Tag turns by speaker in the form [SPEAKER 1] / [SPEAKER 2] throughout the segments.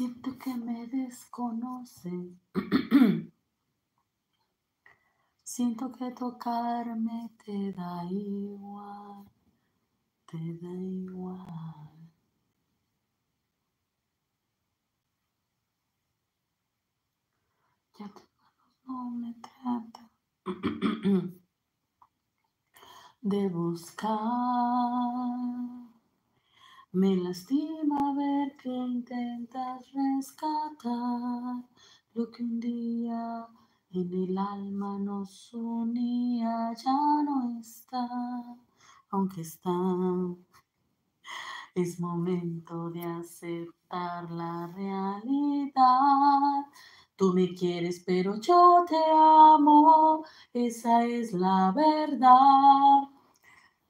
[SPEAKER 1] Siento que me desconoces. Siento que tocarme te da igual, te da igual. Ya tus manos no me tratan de buscar. Me lastima ver que intentas rescatar lo que un día en el alma nos unía, ya no está, aunque está. Es momento de aceptar la realidad. Tú me quieres, pero yo te amo. Esa es la verdad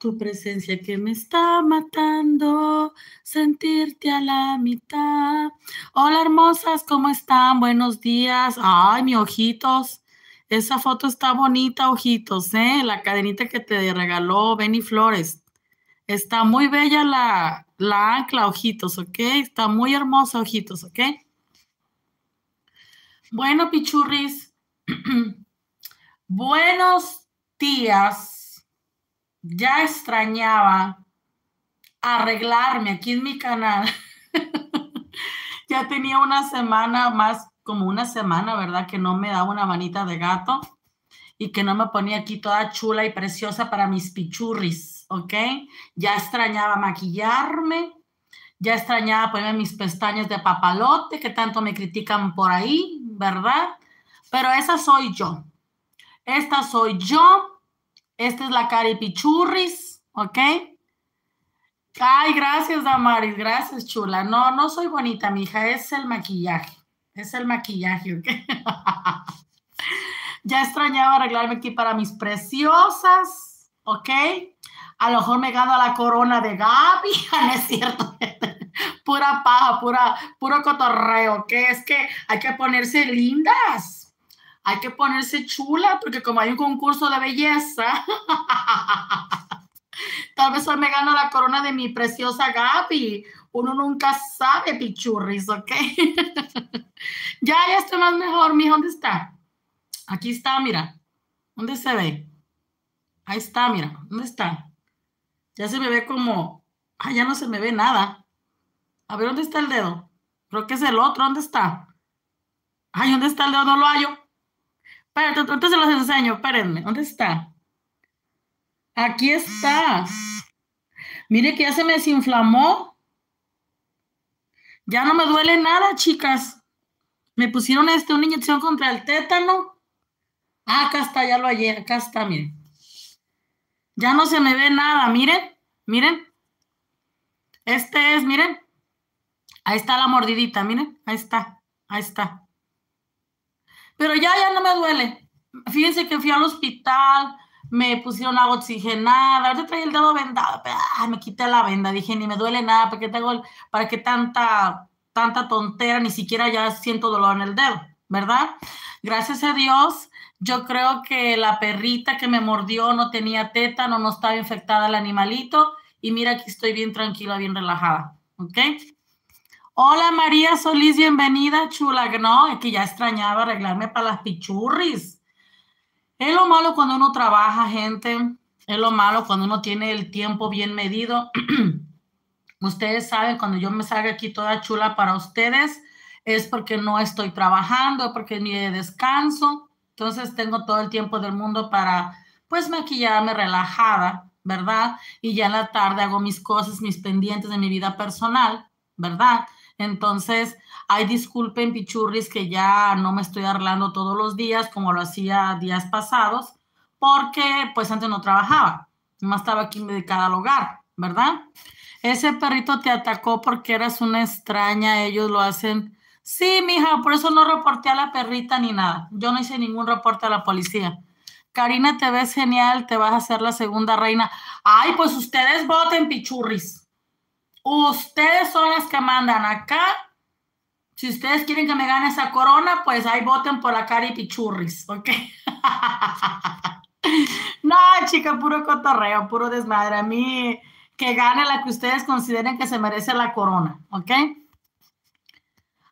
[SPEAKER 1] tu presencia que me está matando, sentirte a la mitad. Hola hermosas, ¿cómo están? Buenos días. Ay, mi ojitos. Esa foto está bonita, ojitos, ¿eh? La cadenita que te regaló Benny Flores. Está muy bella la, la ancla, ojitos, ¿ok? Está muy hermosa, ojitos, ¿ok? Bueno, pichurris. Buenos días ya extrañaba arreglarme aquí en mi canal. ya tenía una semana más, como una semana, ¿verdad? Que no me daba una manita de gato y que no me ponía aquí toda chula y preciosa para mis pichurris, ¿ok? Ya extrañaba maquillarme, ya extrañaba ponerme mis pestañas de papalote que tanto me critican por ahí, ¿verdad? Pero esa soy yo. Esta soy yo esta es la caripichurris, ¿ok? Ay, gracias, Damaris, gracias, chula. No, no soy bonita, mija, es el maquillaje. Es el maquillaje, ¿ok? ya extrañaba arreglarme aquí para mis preciosas, ¿ok? A lo mejor me gano la corona de Gaby, no es cierto. pura paja, pura, puro cotorreo, ¿ok? Es que hay que ponerse lindas hay que ponerse chula porque como hay un concurso de belleza, tal vez hoy me gano la corona de mi preciosa Gaby. Uno nunca sabe, pichurris, ¿ok? ya, ya estoy más mejor, mi, ¿dónde está? Aquí está, mira. ¿Dónde se ve? Ahí está, mira. ¿Dónde está? Ya se me ve como... Ah, ya no se me ve nada. A ver, ¿dónde está el dedo? Creo que es el otro. ¿Dónde está? Ay, ¿dónde está el dedo? No lo hallo. Espérate, entonces los enseño, espérenme, ¿dónde está? Aquí está. Mire que ya se me desinflamó. Ya no me duele nada, chicas. Me pusieron este, una inyección contra el tétano. Ah, acá está, ya lo hallé, acá está, miren. Ya no se me ve nada, miren, miren. Este es, miren. Ahí está la mordidita, miren, ahí está, ahí está. Pero ya, ya no me duele. Fíjense que fui al hospital, me pusieron agua oxigenada, ahorita traía el dedo vendado, ah, me quité la venda, dije, ni me duele nada, ¿para qué tengo, para qué tanta, tanta tontera? Ni siquiera ya siento dolor en el dedo, ¿verdad? Gracias a Dios, yo creo que la perrita que me mordió no tenía tétano, no estaba infectada el animalito, y mira que estoy bien tranquila, bien relajada, ¿ok? Hola María Solís, bienvenida, chula. No, es que ya extrañaba arreglarme para las pichurris. Es lo malo cuando uno trabaja, gente. Es lo malo cuando uno tiene el tiempo bien medido. ustedes saben, cuando yo me salga aquí toda chula para ustedes, es porque no estoy trabajando, porque es mi descanso. Entonces tengo todo el tiempo del mundo para, pues, maquillarme relajada, ¿verdad? Y ya en la tarde hago mis cosas, mis pendientes de mi vida personal, ¿verdad? Entonces, ay, disculpen, pichurris, que ya no me estoy arreglando todos los días como lo hacía días pasados, porque pues antes no trabajaba, más estaba aquí dedicada al hogar, ¿verdad? Ese perrito te atacó porque eras una extraña, ellos lo hacen. Sí, mija, por eso no reporté a la perrita ni nada. Yo no hice ningún reporte a la policía. Karina, te ves genial, te vas a hacer la segunda reina. Ay, pues ustedes voten, pichurris. Ustedes son las que mandan acá. Si ustedes quieren que me gane esa corona, pues ahí voten por la Cari Pichurris, ¿ok? no, chica, puro cotorreo, puro desmadre. A mí que gane la que ustedes consideren que se merece la corona, ¿ok?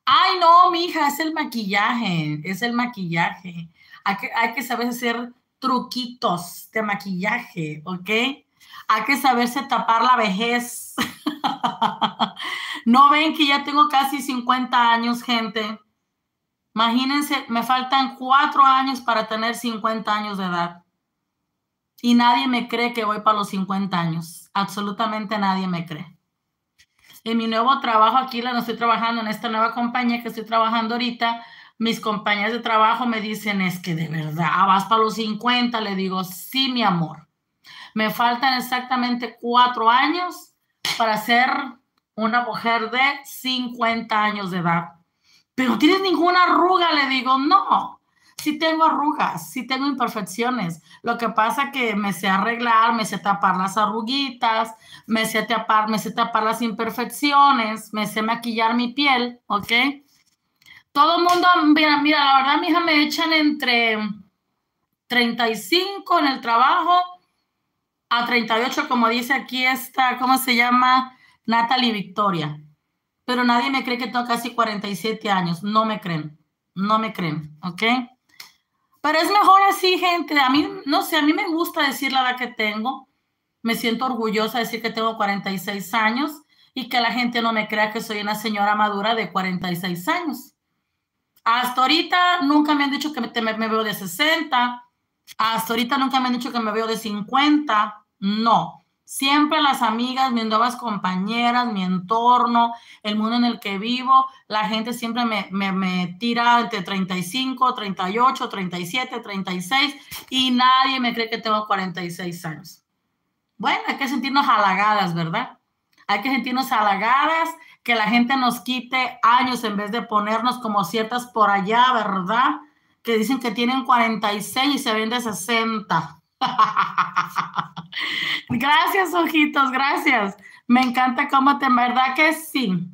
[SPEAKER 1] Ay, no, mija, es el maquillaje, es el maquillaje. Hay que, hay que saber hacer truquitos de maquillaje, ¿ok? Hay que saberse tapar la vejez. no ven que ya tengo casi 50 años, gente. Imagínense, me faltan cuatro años para tener 50 años de edad. Y nadie me cree que voy para los 50 años. Absolutamente nadie me cree. En mi nuevo trabajo aquí, la estoy trabajando en esta nueva compañía que estoy trabajando ahorita, mis compañeras de trabajo me dicen, es que de verdad, vas para los 50. Le digo, sí, mi amor. Me faltan exactamente cuatro años para ser una mujer de 50 años de edad. Pero tienes ninguna arruga, le digo, no. Sí tengo arrugas, sí tengo imperfecciones. Lo que pasa que me sé arreglar, me sé tapar las arruguitas, me sé tapar, me sé tapar las imperfecciones, me sé maquillar mi piel, ¿ok? Todo el mundo, mira, mira, la verdad, mi me echan entre 35 en el trabajo a 38, como dice aquí esta, ¿cómo se llama? Natalie Victoria. Pero nadie me cree que tengo casi 47 años. No me creen. No me creen. ¿Ok? Pero es mejor así, gente. A mí, no sé, a mí me gusta decir la edad que tengo. Me siento orgullosa de decir que tengo 46 años y que la gente no me crea que soy una señora madura de 46 años. Hasta ahorita nunca me han dicho que me, me veo de 60. Hasta ahorita nunca me han dicho que me veo de 50. No. Siempre las amigas, mis nuevas compañeras, mi entorno, el mundo en el que vivo, la gente siempre me, me, tira entre 35, 38, 37, 36 y nadie me cree que tengo 46 años. Bueno, hay que sentirnos halagadas, ¿verdad? Hay que sentirnos halagadas, que la gente nos quite años en vez de ponernos como ciertas por allá, ¿verdad? Que dicen que tienen 46 y se ven de 60. gracias, ojitos, gracias. Me encanta cómo te, en verdad que sí.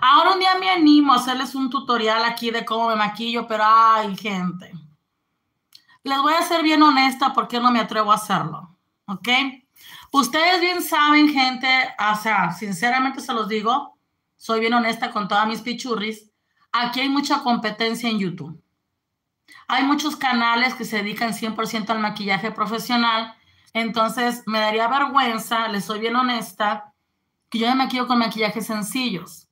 [SPEAKER 1] Ahora un día me animo a hacerles un tutorial aquí de cómo me maquillo, pero ay, gente. Les voy a ser bien honesta porque no me atrevo a hacerlo, ¿ok? Ustedes bien saben, gente, o sea, sinceramente se los digo, soy bien honesta con todas mis pichurris, aquí hay mucha competencia en YouTube. Hay muchos canales que se dedican 100% al maquillaje profesional, entonces me daría vergüenza, les soy bien honesta, que yo me maquillo con maquillajes sencillos.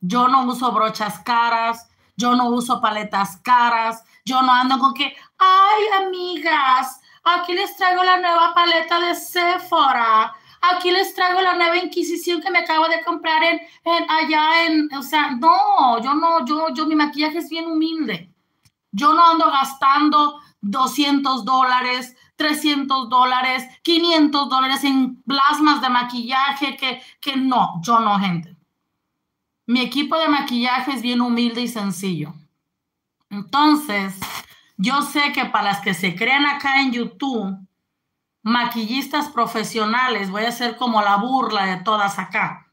[SPEAKER 1] Yo no uso brochas caras, yo no uso paletas caras, yo no ando con que, ay, amigas, aquí les traigo la nueva paleta de Sephora, aquí les traigo la nueva Inquisición que me acabo de comprar en, en allá en, o sea, no, yo no, yo, yo, mi maquillaje es bien humilde. Yo no ando gastando 200 dólares, 300 dólares, 500 dólares en plasmas de maquillaje, que, que no, yo no, gente. Mi equipo de maquillaje es bien humilde y sencillo. Entonces, yo sé que para las que se crean acá en YouTube, maquillistas profesionales, voy a ser como la burla de todas acá.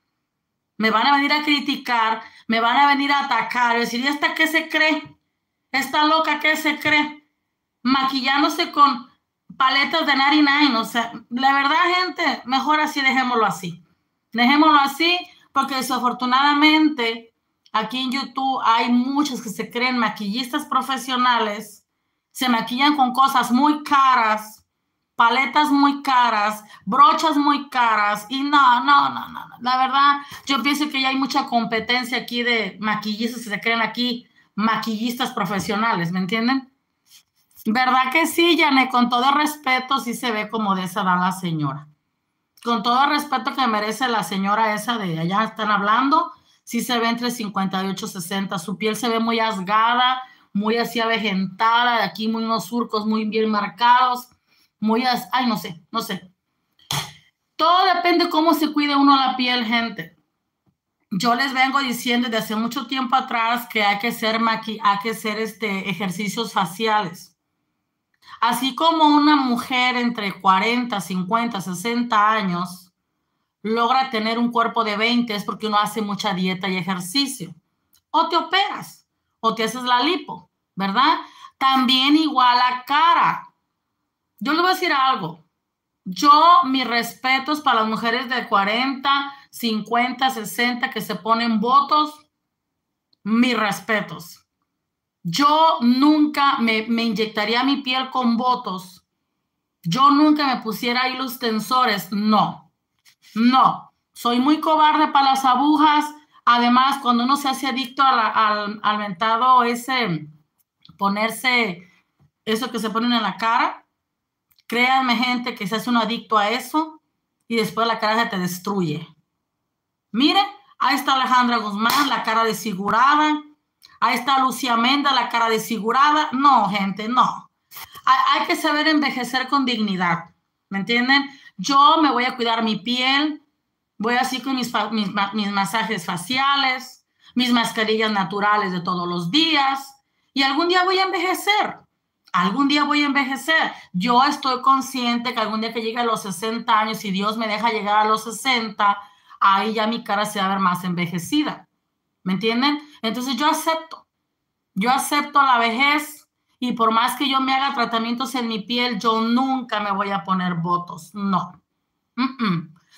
[SPEAKER 1] Me van a venir a criticar, me van a venir a atacar, decir, ¿y esta qué se cree? Esta loca que se cree maquillándose con paletas de 99. O sea, la verdad, gente, mejor así, dejémoslo así. Dejémoslo así, porque desafortunadamente aquí en YouTube hay muchos que se creen maquillistas profesionales, se maquillan con cosas muy caras, paletas muy caras, brochas muy caras y no, no, no, no. La verdad, yo pienso que ya hay mucha competencia aquí de maquillistas que se creen aquí maquillistas profesionales, ¿me entienden? ¿Verdad que sí, Janet? Con todo respeto, sí se ve como de esa edad la señora. Con todo respeto que merece la señora esa de allá están hablando, sí se ve entre 58 y 60. Su piel se ve muy asgada, muy así avejentada, de aquí muy unos surcos muy bien marcados, muy, ay, no sé, no sé. Todo depende cómo se cuide uno la piel, gente yo les vengo diciendo desde hace mucho tiempo atrás que hay que hacer, hay que hacer este, ejercicios faciales. Así como una mujer entre 40, 50, 60 años logra tener un cuerpo de 20 es porque uno hace mucha dieta y ejercicio. O te operas, o te haces la lipo, ¿verdad? También igual a cara. Yo les voy a decir algo. Yo, mis respetos para las mujeres de 40, 50, 60 que se ponen votos. mis respetos. Yo nunca me, inyectaría mi piel con votos. Yo nunca me pusiera ahí los tensores. No, no. Soy muy cobarde para las agujas. Además, cuando uno se hace adicto al, al mentado ese, ponerse eso que se ponen en la cara, créanme gente que se hace uno adicto a eso y después la cara se te destruye. Miren, ahí está Alejandra Guzmán, la cara desfigurada. Ahí está Lucía Menda, la cara desfigurada. No, gente, no. Hay, que saber envejecer con dignidad. ¿Me entienden? Yo me voy a cuidar mi piel. Voy así con mis, mis masajes faciales, mis mascarillas naturales de todos los días. Y algún día voy a envejecer algún día voy a envejecer. Yo estoy consciente que algún día que llegue a los 60 años, si Dios me deja llegar a los 60, ahí ya mi cara se va a ver más envejecida. ¿Me entienden? Entonces yo acepto. Yo acepto la vejez y por más que yo me haga tratamientos en mi piel, yo nunca me voy a poner votos. No.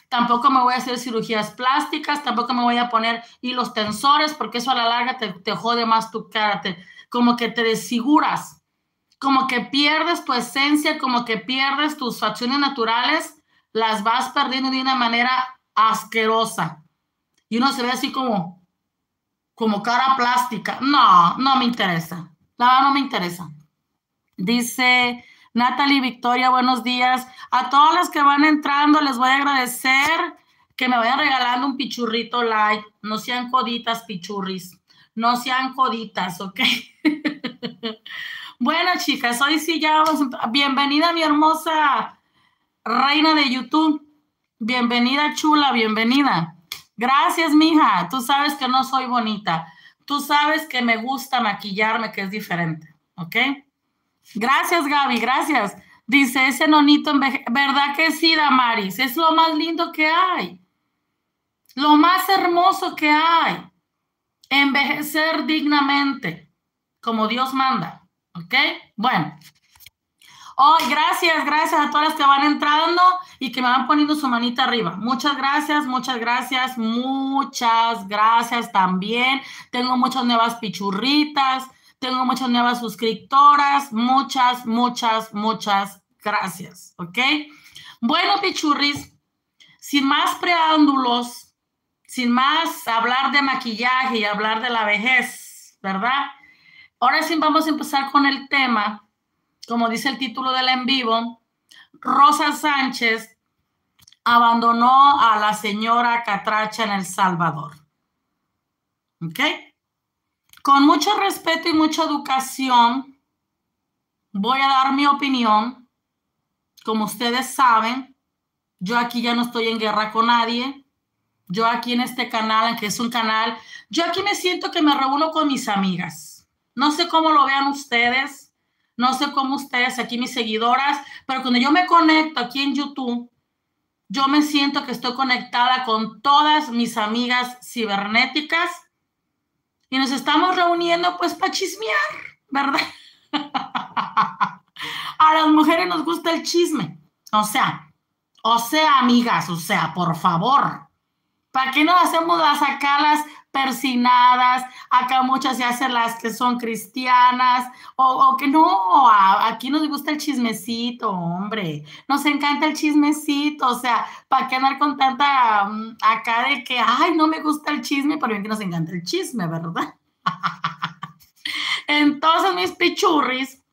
[SPEAKER 1] Tampoco me voy a hacer cirugías plásticas, tampoco me voy a poner hilos tensores, porque eso a la larga te, te jode más tu cara, te, como que te desfiguras como que pierdes tu esencia, como que pierdes tus facciones naturales, las vas perdiendo de una manera asquerosa. Y uno se ve así como, como cara plástica. No, no me interesa. La verdad no me interesa. Dice Natalie Victoria, buenos días. A todas las que van entrando les voy a agradecer que me vayan regalando un pichurrito like. No sean coditas, pichurris. No sean coditas, ¿ok? Bueno, chicas, hoy sí ya vamos. Bienvenida, mi hermosa reina de YouTube. Bienvenida, chula, bienvenida. Gracias, mija. Tú sabes que no soy bonita. Tú sabes que me gusta maquillarme, que es diferente. ¿Ok? Gracias, Gaby, gracias. Dice ese nonito, ¿verdad que sí, Damaris? Es lo más lindo que hay. Lo más hermoso que hay. Envejecer dignamente, como Dios manda. ¿Ok? Bueno. Oh, gracias, gracias a todas las que van entrando y que me van poniendo su manita arriba. Muchas gracias, muchas gracias, muchas gracias también. Tengo muchas nuevas pichurritas, tengo muchas nuevas suscriptoras. Muchas, muchas, muchas gracias. ¿Ok? Bueno, pichurris, sin más preámbulos, sin más hablar de maquillaje y hablar de la vejez, ¿verdad? Ahora sí vamos a empezar con el tema, como dice el título del en vivo. Rosa Sánchez abandonó a la señora Catracha en El Salvador. ¿Ok? Con mucho respeto y mucha educación, voy a dar mi opinión. Como ustedes saben, yo aquí ya no estoy en guerra con nadie. Yo aquí en este canal, que es un canal, yo aquí me siento que me reúno con mis amigas no sé cómo lo vean ustedes, no sé cómo ustedes, aquí mis seguidoras, pero cuando yo me conecto aquí en YouTube, yo me siento que estoy conectada con todas mis amigas cibernéticas y nos estamos reuniendo pues para chismear, ¿verdad? A las mujeres nos gusta el chisme, o sea, o sea, amigas, o sea, por favor, ¿para qué nos hacemos las acalas persinadas, acá muchas se hacen las que son cristianas, o, que no, aquí nos gusta el chismecito, hombre, nos encanta el chismecito, o sea, ¿para qué andar con tanta mm, acá de que, ay, no me gusta el chisme, pero bien que nos encanta el chisme, ¿verdad? Entonces, mis pichurris,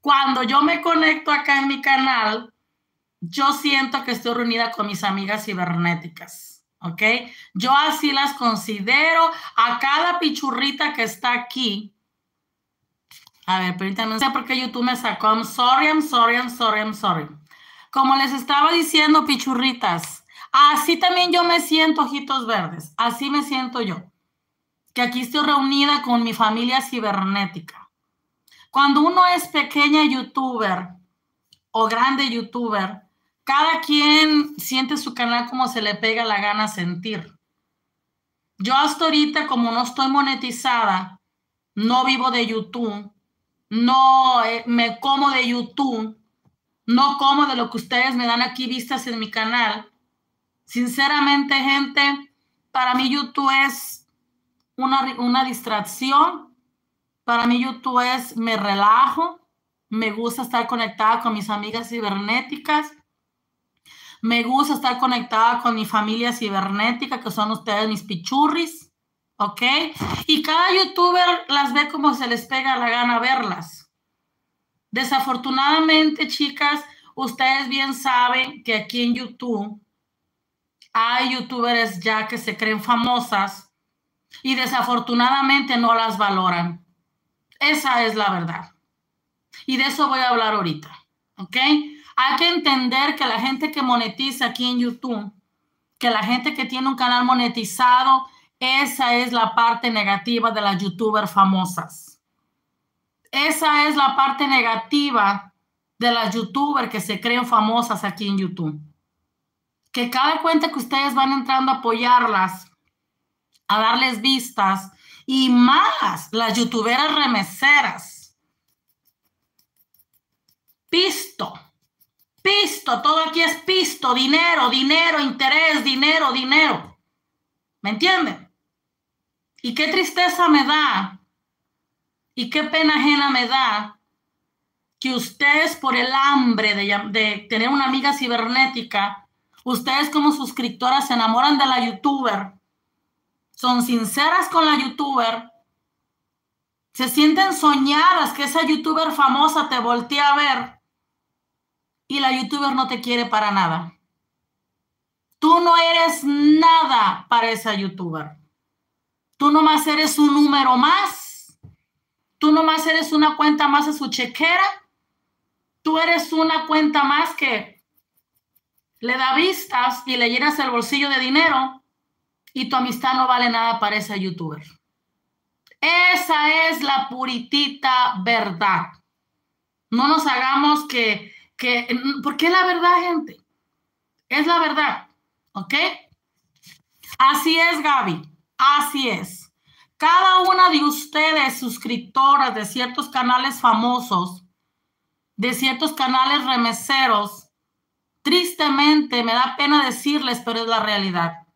[SPEAKER 1] cuando yo me conecto acá en mi canal, yo siento que estoy reunida con mis amigas cibernéticas ¿ok? Yo así las considero a cada pichurrita que está aquí. A ver, permítanme, no sé por qué YouTube me sacó. I'm sorry, I'm sorry, I'm sorry, I'm sorry. Como les estaba diciendo, pichurritas, así también yo me siento, ojitos verdes. Así me siento yo. Que aquí estoy reunida con mi familia cibernética. Cuando uno es pequeña youtuber o grande youtuber, cada quien siente su canal como se le pega la gana sentir. Yo hasta ahorita, como no estoy monetizada, no vivo de YouTube, no eh, me como de YouTube, no como de lo que ustedes me dan aquí vistas en mi canal. Sinceramente, gente, para mí YouTube es una, una distracción. Para mí YouTube es, me relajo, me gusta estar conectada con mis amigas cibernéticas, me gusta estar conectada con mi familia cibernética, que son ustedes mis pichurris, ¿ok? Y cada youtuber las ve como se les pega la gana verlas. Desafortunadamente, chicas, ustedes bien saben que aquí en YouTube hay youtubers ya que se creen famosas y desafortunadamente no las valoran. Esa es la verdad. Y de eso voy a hablar ahorita. ¿Ok? Hay que entender que la gente que monetiza aquí en YouTube, que la gente que tiene un canal monetizado, esa es la parte negativa de las youtubers famosas. Esa es la parte negativa de las youtubers que se creen famosas aquí en YouTube que cada cuenta que ustedes van entrando a apoyarlas, a darles vistas y más las youtuberas remeseras. Pisto, pisto, todo aquí es pisto, dinero, dinero, interés, dinero, dinero. ¿Me entienden? Y qué tristeza me da y qué pena ajena me da que ustedes por el hambre de, tener una amiga cibernética Ustedes como suscriptoras se enamoran de la youtuber, son sinceras con la youtuber, se sienten soñadas que esa youtuber famosa te voltea a ver y la youtuber no te quiere para nada. Tú no eres nada para esa youtuber. Tú nomás eres un número más. Tú nomás eres una cuenta más de su chequera. Tú eres una cuenta más que le da vistas y le llenas el bolsillo de dinero y tu amistad no vale nada para ese youtuber. Esa es la puritita verdad. No nos hagamos que, que, porque es la verdad, gente. Es la verdad. ¿Ok? Así es, Gaby. Así es. Cada una de ustedes, suscriptoras de ciertos canales famosos, de ciertos canales remeseros, Tristemente, me da pena decirles, pero es la realidad.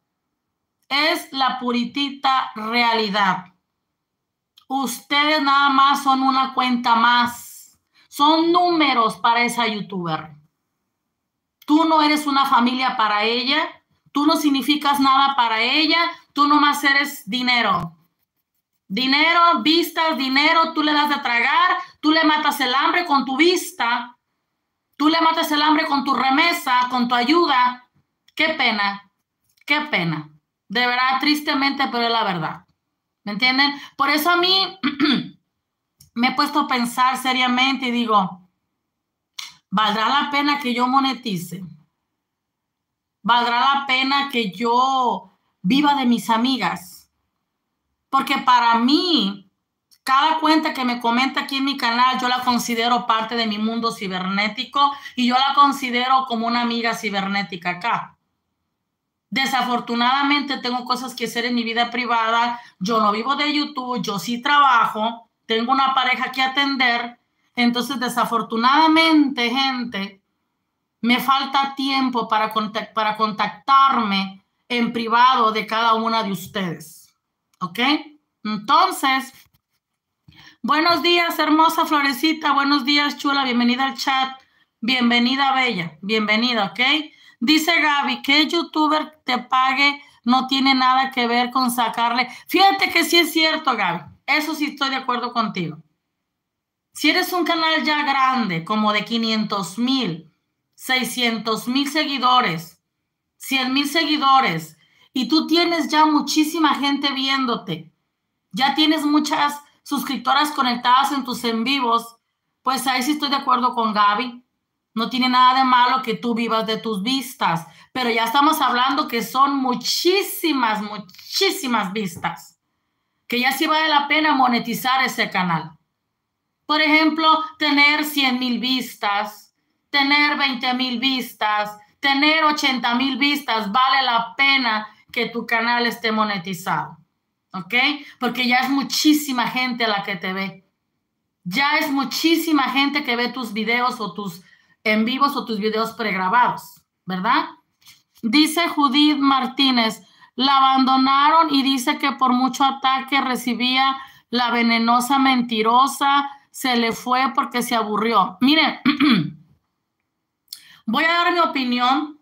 [SPEAKER 1] Es la puritita realidad. Ustedes nada más son una cuenta más. Son números para esa youtuber. Tú no eres una familia para ella. Tú no significas nada para ella. Tú nomás eres dinero. Dinero, vistas, dinero, tú le das de tragar, tú le matas el hambre con tu vista Tú le matas el hambre con tu remesa, con tu ayuda. Qué pena, qué pena. De verdad, tristemente, pero es la verdad. ¿Me entienden? Por eso a mí me he puesto a pensar seriamente y digo, ¿valdrá la pena que yo monetice? ¿Valdrá la pena que yo viva de mis amigas? Porque para mí cada cuenta que me comenta aquí en mi canal, yo la considero parte de mi mundo cibernético y yo la considero como una amiga cibernética acá. Desafortunadamente tengo cosas que hacer en mi vida privada. Yo no vivo de YouTube, yo sí trabajo, tengo una pareja que atender. Entonces, desafortunadamente, gente, me falta tiempo para, para contactarme en privado de cada una de ustedes. ¿Ok? Entonces, Buenos días, hermosa florecita. Buenos días, chula. Bienvenida al chat. Bienvenida, bella. Bienvenida, ¿ok? Dice Gaby, que youtuber te pague no tiene nada que ver con sacarle. Fíjate que sí es cierto, Gaby. Eso sí estoy de acuerdo contigo. Si eres un canal ya grande, como de 500 mil, 600 mil seguidores, 100 mil seguidores, y tú tienes ya muchísima gente viéndote, ya tienes muchas suscriptoras conectadas en tus en vivos, pues ahí sí estoy de acuerdo con Gaby. No tiene nada de malo que tú vivas de tus vistas, pero ya estamos hablando que son muchísimas, muchísimas vistas, que ya sí vale la pena monetizar ese canal. Por ejemplo, tener 100 mil vistas, tener 20 mil vistas, tener 80 mil vistas, vale la pena que tu canal esté monetizado. ¿ok? Porque ya es muchísima gente la que te ve. Ya es muchísima gente que ve tus videos o tus en vivos o tus videos pregrabados, ¿verdad? Dice Judith Martínez, La abandonaron y dice que por mucho ataque recibía la venenosa mentirosa, se le fue porque se aburrió. Miren, voy a dar mi opinión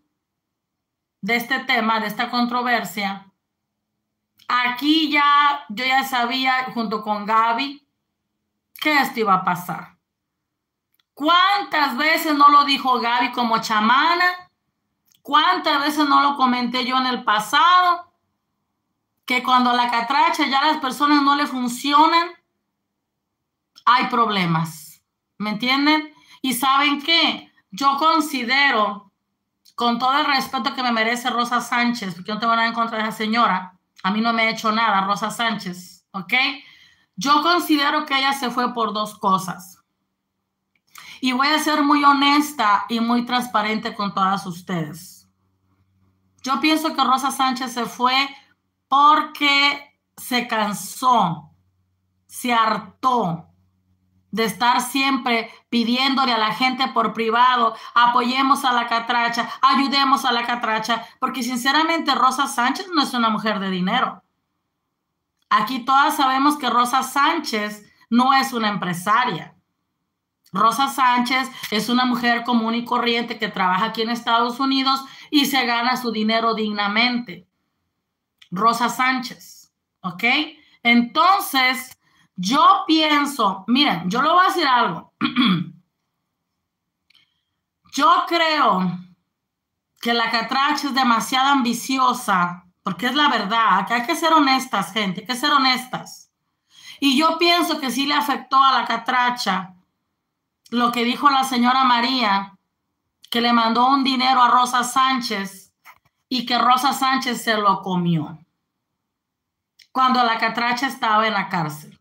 [SPEAKER 1] de este tema, de esta controversia. Aquí ya, yo ya sabía junto con Gaby que esto iba a pasar. ¿Cuántas veces no lo dijo Gaby como chamana? ¿Cuántas veces no lo comenté yo en el pasado? Que cuando la catracha ya las personas no le funcionan, hay problemas. ¿Me entienden? Y saben qué? Yo considero, con todo el respeto que me merece Rosa Sánchez, porque yo no tengo nada en contra de esa señora, a mí no me ha hecho nada Rosa Sánchez, ¿ok? Yo considero que ella se fue por dos cosas. Y voy a ser muy honesta y muy transparente con todas ustedes. Yo pienso que Rosa Sánchez se fue porque se cansó, se hartó de estar siempre pidiéndole a la gente por privado, apoyemos a la catracha, ayudemos a la catracha, porque sinceramente Rosa Sánchez no es una mujer de dinero. Aquí todas sabemos que Rosa Sánchez no es una empresaria. Rosa Sánchez es una mujer común y corriente que trabaja aquí en Estados Unidos y se gana su dinero dignamente. Rosa Sánchez, ¿ok? Entonces, yo pienso, miren, yo le voy a decir algo. yo creo que la catracha es demasiado ambiciosa, porque es la verdad, que hay que ser honestas, gente, hay que ser honestas. Y yo pienso que sí le afectó a la catracha lo que dijo la señora María, que le mandó un dinero a Rosa Sánchez y que Rosa Sánchez se lo comió cuando la catracha estaba en la cárcel.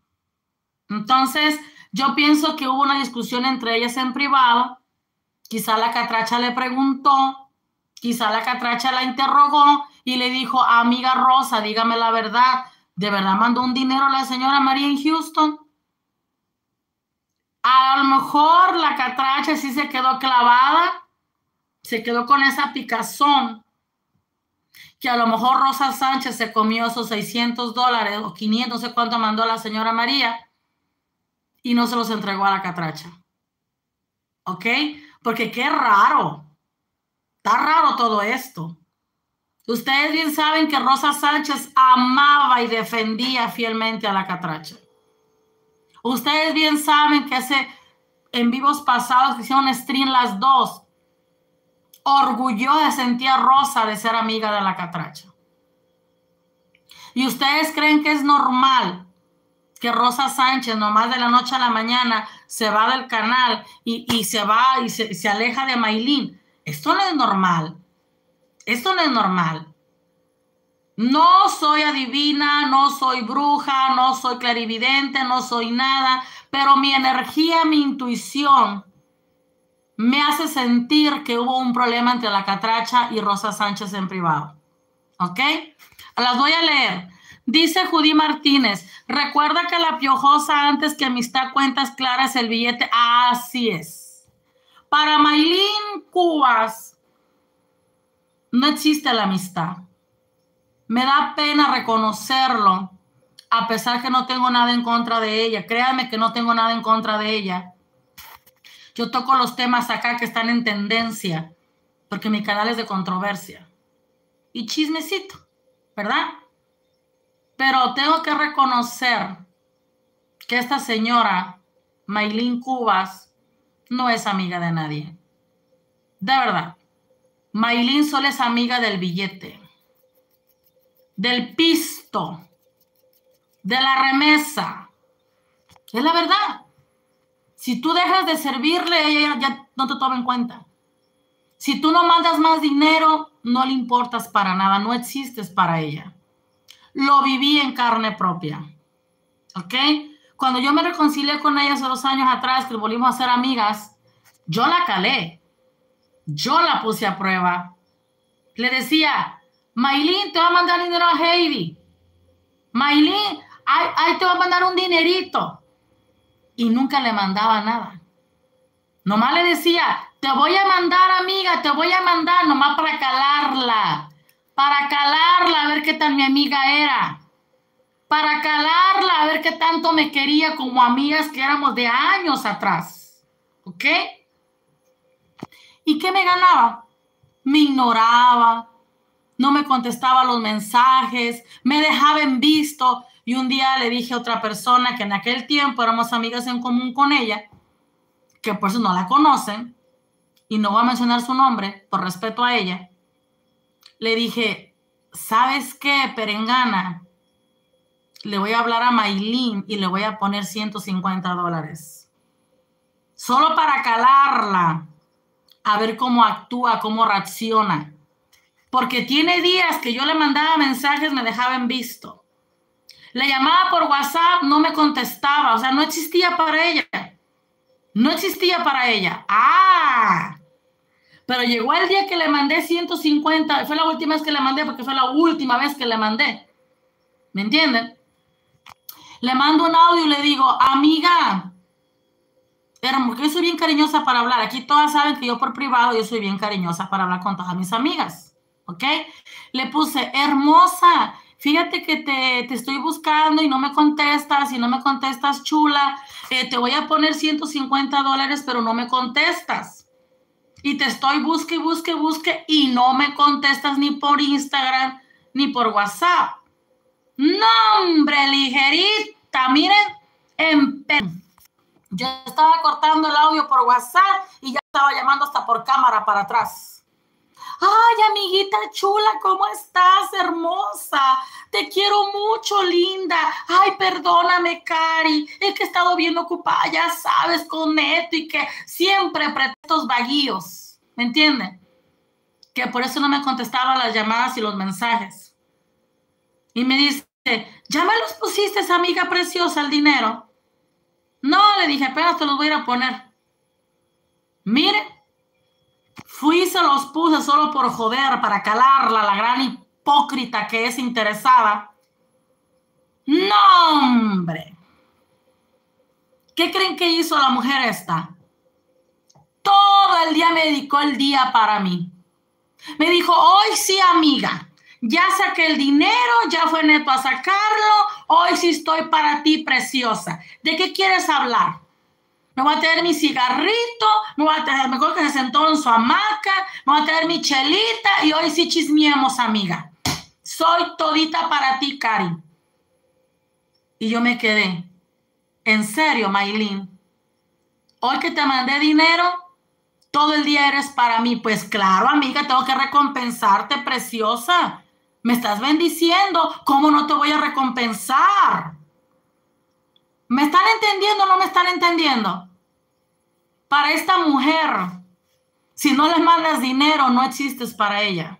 [SPEAKER 1] Entonces, yo pienso que hubo una discusión entre ellas en privado. Quizá la catracha le preguntó, quizá la catracha la interrogó y le dijo, amiga Rosa, dígame la verdad, ¿de verdad mandó un dinero a la señora María en Houston? A lo mejor la catracha sí se quedó clavada, se quedó con esa picazón, que a lo mejor Rosa Sánchez se comió esos 600 dólares o 500, no sé cuánto mandó la señora María, y no se los entregó a la catracha. ¿Ok? Porque qué raro. Está raro todo esto. Ustedes bien saben que Rosa Sánchez amaba y defendía fielmente a la catracha. Ustedes bien saben que hace en vivos pasados que hicieron stream las dos, orgullosa sentía Rosa de ser amiga de la catracha. Y ustedes creen que es normal que Rosa Sánchez, nomás de la noche a la mañana, se va del canal y, se va y se, se aleja de Maylin. Esto no es normal. Esto no es normal. No soy adivina, no soy bruja, no soy clarividente, no soy nada, pero mi energía, mi intuición me hace sentir que hubo un problema entre la catracha y Rosa Sánchez en privado. ¿Ok? Las voy a leer. Dice Judy Martínez, recuerda que la piojosa antes que amistad cuentas claras el billete. Así es. Para Maylin Cubas, no existe la amistad. Me da pena reconocerlo, a pesar que no tengo nada en contra de ella. Créanme que no tengo nada en contra de ella. Yo toco los temas acá que están en tendencia, porque mi canal es de controversia. Y chismecito, ¿verdad? Pero tengo que reconocer que esta señora, Maylin Cubas, no es amiga de nadie. De verdad. Maylin solo es amiga del billete del pisto, de la remesa. Es la verdad. Si tú dejas de servirle, ella ya no te toma en cuenta. Si tú no mandas más dinero, no le importas para nada, no existes para ella. Lo viví en carne propia. ¿Ok? Cuando yo me reconcilié con ella hace dos años atrás, que volvimos a ser amigas, yo la calé. Yo la puse a prueba. Le decía, Maylin, te va a mandar dinero a Heidi. Maylin, ahí, te va a mandar un dinerito. Y nunca le mandaba nada. Nomás le decía, te voy a mandar, amiga, te voy a mandar, nomás para calarla, para calarla a ver qué tal mi amiga era, para calarla a ver qué tanto me quería como amigas que éramos de años atrás. ¿Ok? ¿Y qué me ganaba? Me ignoraba, no me contestaba los mensajes, me dejaba visto. Y un día le dije a otra persona que en aquel tiempo éramos amigas en común con ella, que por eso no la conocen, y no voy a mencionar su nombre por respeto a ella, le dije, ¿sabes qué, Perengana? Le voy a hablar a Maylin y le voy a poner 150 dólares. Solo para calarla, a ver cómo actúa, cómo reacciona. Porque tiene días que yo le mandaba mensajes, me dejaba en visto. Le llamaba por WhatsApp, no me contestaba, o sea, no existía para ella. No existía para ella. Ah, pero llegó el día que le mandé 150, fue la última vez que le mandé porque fue la última vez que le mandé. ¿Me entienden? Le mando un audio y le digo, amiga, porque yo soy bien cariñosa para hablar. Aquí todas saben que yo por privado yo soy bien cariñosa para hablar con todas mis amigas. ¿Ok? Le puse, hermosa, fíjate que te, te estoy buscando y no me contestas, y no me contestas chula, eh, te voy a poner 150 dólares, pero no me contestas y te estoy busque, busque, busque y no me contestas ni por Instagram ni por WhatsApp. No, hombre, ligerita, miren, en yo estaba cortando el audio por WhatsApp y ya estaba llamando hasta por cámara para atrás. Ay, amiguita chula, ¿cómo estás, hermosa? Te quiero mucho, linda. Ay, perdóname, Cari. Es que he estado bien ocupada, ya sabes, con Neto y que siempre pretextos vaguíos. ¿Me entienden? Que por eso no me contestaba las llamadas y los mensajes. Y me dice, ¿ya me los pusiste, amiga preciosa, el dinero? No, le dije, apenas te los voy a ir a poner. Mire, Fui y se los puse solo por joder, para calarla, la gran hipócrita que es interesada. No, hombre. ¿Qué creen que hizo la mujer esta? Todo el día me dedicó el día para mí. Me dijo, hoy sí, amiga, ya saqué el dinero, ya fue neto a sacarlo, hoy sí estoy para ti, preciosa. ¿De qué quieres hablar? Me voy a tener mi cigarrito, me voy a tener, me acuerdo que se sentó en su hamaca, me voy a tener mi chelita y hoy sí chismeamos, amiga. Soy todita para ti, Cari. Y yo me quedé. En serio, Maylin. Hoy que te mandé dinero, todo el día eres para mí. Pues claro, amiga, tengo que recompensarte, preciosa. Me estás bendiciendo. ¿Cómo no te voy a recompensar? ¿Me están entendiendo o no me están entendiendo? Para esta mujer, si no le mandas dinero, no existes para ella.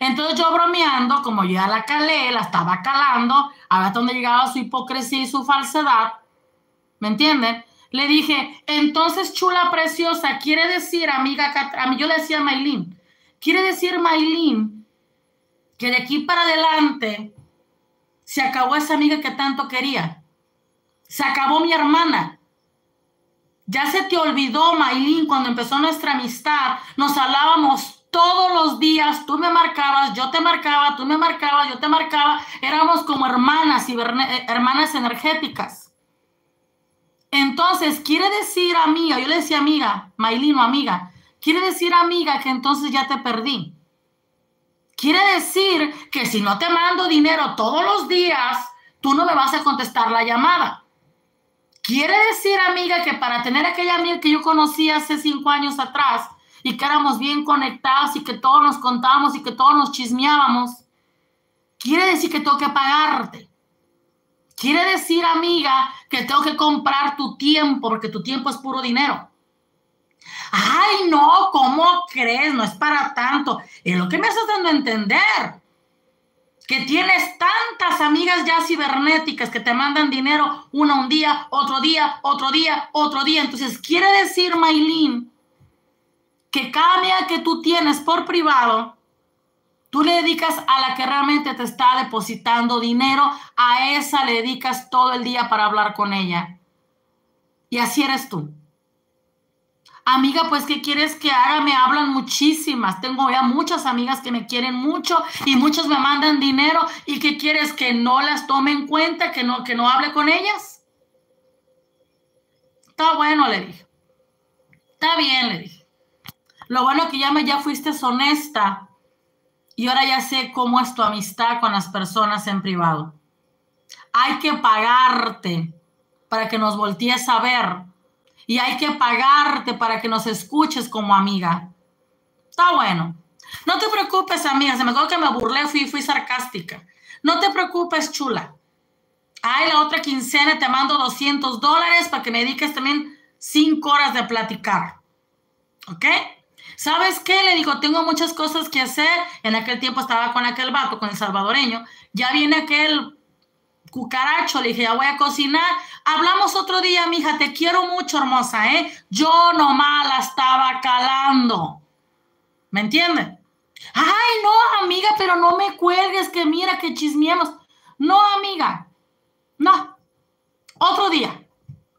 [SPEAKER 1] Entonces yo bromeando, como yo ya la calé, la estaba calando, a ver dónde llegaba su hipocresía y su falsedad, ¿me entienden? Le dije, entonces chula preciosa, quiere decir, amiga, a yo le decía Maylin, quiere decir Maylin que de aquí para adelante se acabó esa amiga que tanto quería. Se acabó mi hermana. Ya se te olvidó, Maylin, cuando empezó nuestra amistad. Nos hablábamos todos los días. Tú me marcabas, yo te marcaba, tú me marcabas, yo te marcaba. Éramos como hermanas, eh, hermanas energéticas. Entonces, quiere decir, amiga, yo le decía amiga, Maylin o amiga, quiere decir, amiga, que entonces ya te perdí. Quiere decir que si no te mando dinero todos los días, tú no me vas a contestar la llamada. Quiere decir, amiga, que para tener aquella amiga que yo conocí hace cinco años atrás y que éramos bien conectados y que todos nos contábamos y que todos nos chismeábamos, quiere decir que tengo que pagarte. Quiere decir, amiga, que tengo que comprar tu tiempo porque tu tiempo es puro dinero. Ay, no, ¿cómo crees? No es para tanto. Es lo que me estás dando a entender que tienes tantas amigas ya cibernéticas que te mandan dinero una un día, otro día, otro día, otro día. Entonces, quiere decir, Maylin, que cada amiga que tú tienes por privado, tú le dedicas a la que realmente te está depositando dinero, a esa le dedicas todo el día para hablar con ella. Y así eres tú. Amiga, pues, ¿qué quieres que haga? Me hablan muchísimas. Tengo ya muchas amigas que me quieren mucho y muchos me mandan dinero. ¿Y qué quieres? ¿Que no las tome en cuenta? ¿Que no, que no hable con ellas? Está bueno, le dije. Está bien, le dije. Lo bueno que ya me ya fuiste honesta y ahora ya sé cómo es tu amistad con las personas en privado. Hay que pagarte para que nos voltees a ver y hay que pagarte para que nos escuches como amiga. Está bueno. No te preocupes, amiga. Se me acuerdo que me burlé, fui, fui sarcástica. No te preocupes, chula. Ay, la otra quincena te mando 200 dólares para que me dediques también 5 horas de platicar. ¿Ok? ¿Sabes qué? Le digo, tengo muchas cosas que hacer. En aquel tiempo estaba con aquel vato, con el salvadoreño. Ya viene aquel cucaracho. Le dije, ya voy a cocinar. Hablamos otro día, mija. Te quiero mucho, hermosa, ¿eh? Yo nomás la estaba calando. ¿Me entiende? Ay, no, amiga, pero no me cuelgues, que mira que chismeemos. No, amiga. No. Otro día.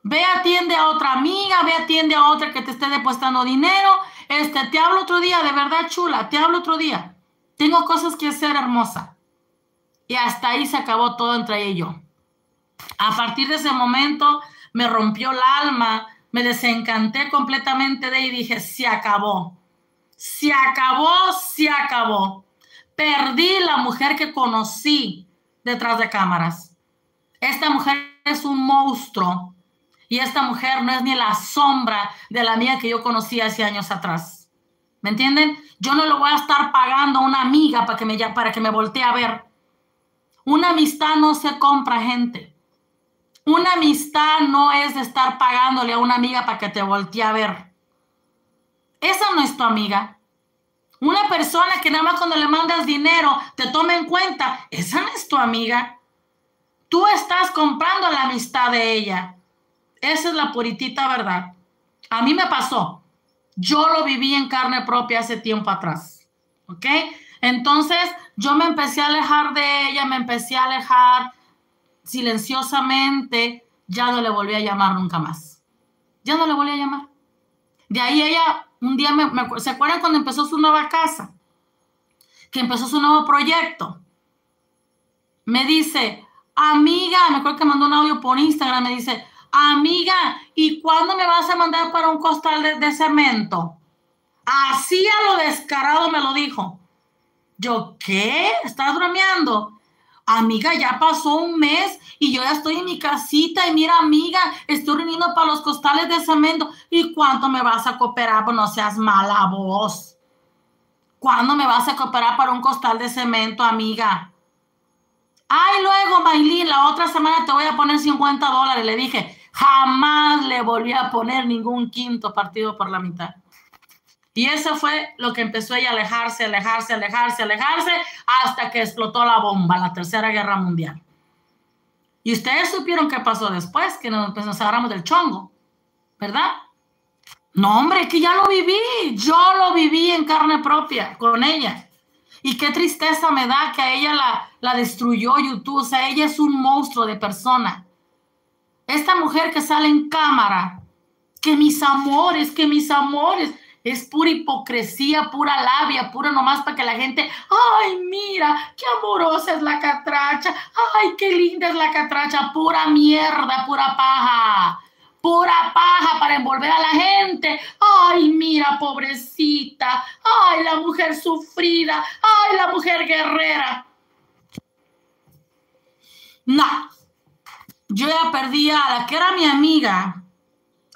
[SPEAKER 1] Ve, atiende a otra amiga, ve, atiende a otra que te esté depositando dinero. Este, te hablo otro día, de verdad, chula, te hablo otro día. Tengo cosas que hacer, hermosa. Y hasta ahí se acabó todo entre ella y yo. A partir de ese momento me rompió el alma, me desencanté completamente de ella y dije, se acabó. Se acabó, se acabó. Perdí la mujer que conocí detrás de cámaras. Esta mujer es un monstruo y esta mujer no es ni la sombra de la mía que yo conocí hace años atrás. ¿Me entienden? Yo no le voy a estar pagando a una amiga para que me, para que me voltee a ver. Una amistad no se compra, gente. Una amistad no es de estar pagándole a una amiga para que te voltee a ver. Esa no es tu amiga. Una persona que nada más cuando le mandas dinero te toma en cuenta, esa no es tu amiga. Tú estás comprando la amistad de ella. Esa es la puritita verdad. A mí me pasó. Yo lo viví en carne propia hace tiempo atrás. ¿Ok? Entonces yo me empecé a alejar de ella, me empecé a alejar silenciosamente. Ya no le volví a llamar nunca más. Ya no le volví a llamar. De ahí ella, un día, me, ¿se acuerdan cuando empezó su nueva casa? Que empezó su nuevo proyecto. Me dice, amiga, me acuerdo que mandó un audio por Instagram, me dice, amiga, ¿y cuándo me vas a mandar para un costal de, cemento? Así a lo descarado me lo dijo. Yo, ¿qué? ¿Estás bromeando? Amiga, ya pasó un mes y yo ya estoy en mi casita y mira, amiga, estoy reuniendo para los costales de cemento. ¿Y cuánto me vas a cooperar? Pues no seas mala voz. ¿Cuándo me vas a cooperar para un costal de cemento, amiga? Ay, luego, Maylin, la otra semana te voy a poner 50 dólares. Le dije, Jamás le volví a poner ningún quinto partido por la mitad. Y eso fue lo que empezó ella a alejarse, alejarse, alejarse, alejarse, hasta que explotó la bomba, la Tercera Guerra Mundial. Y ustedes supieron qué pasó después, que nos, pues nos agarramos del chongo, ¿verdad? No, hombre, que ya lo viví, yo lo viví en carne propia con ella. Y qué tristeza me da que a ella la, la destruyó YouTube, o sea, ella es un monstruo de persona. Esta mujer que sale en cámara, que mis amores, que mis amores, es pura hipocresía, pura labia, pura nomás para que la gente, ay, mira, qué amorosa es la catracha, ay, qué linda es la catracha, pura mierda, pura paja, pura paja para envolver a la gente, ay, mira, pobrecita, ay, la mujer sufrida, ay, la mujer guerrera. No, yo ya perdí a la que era mi amiga,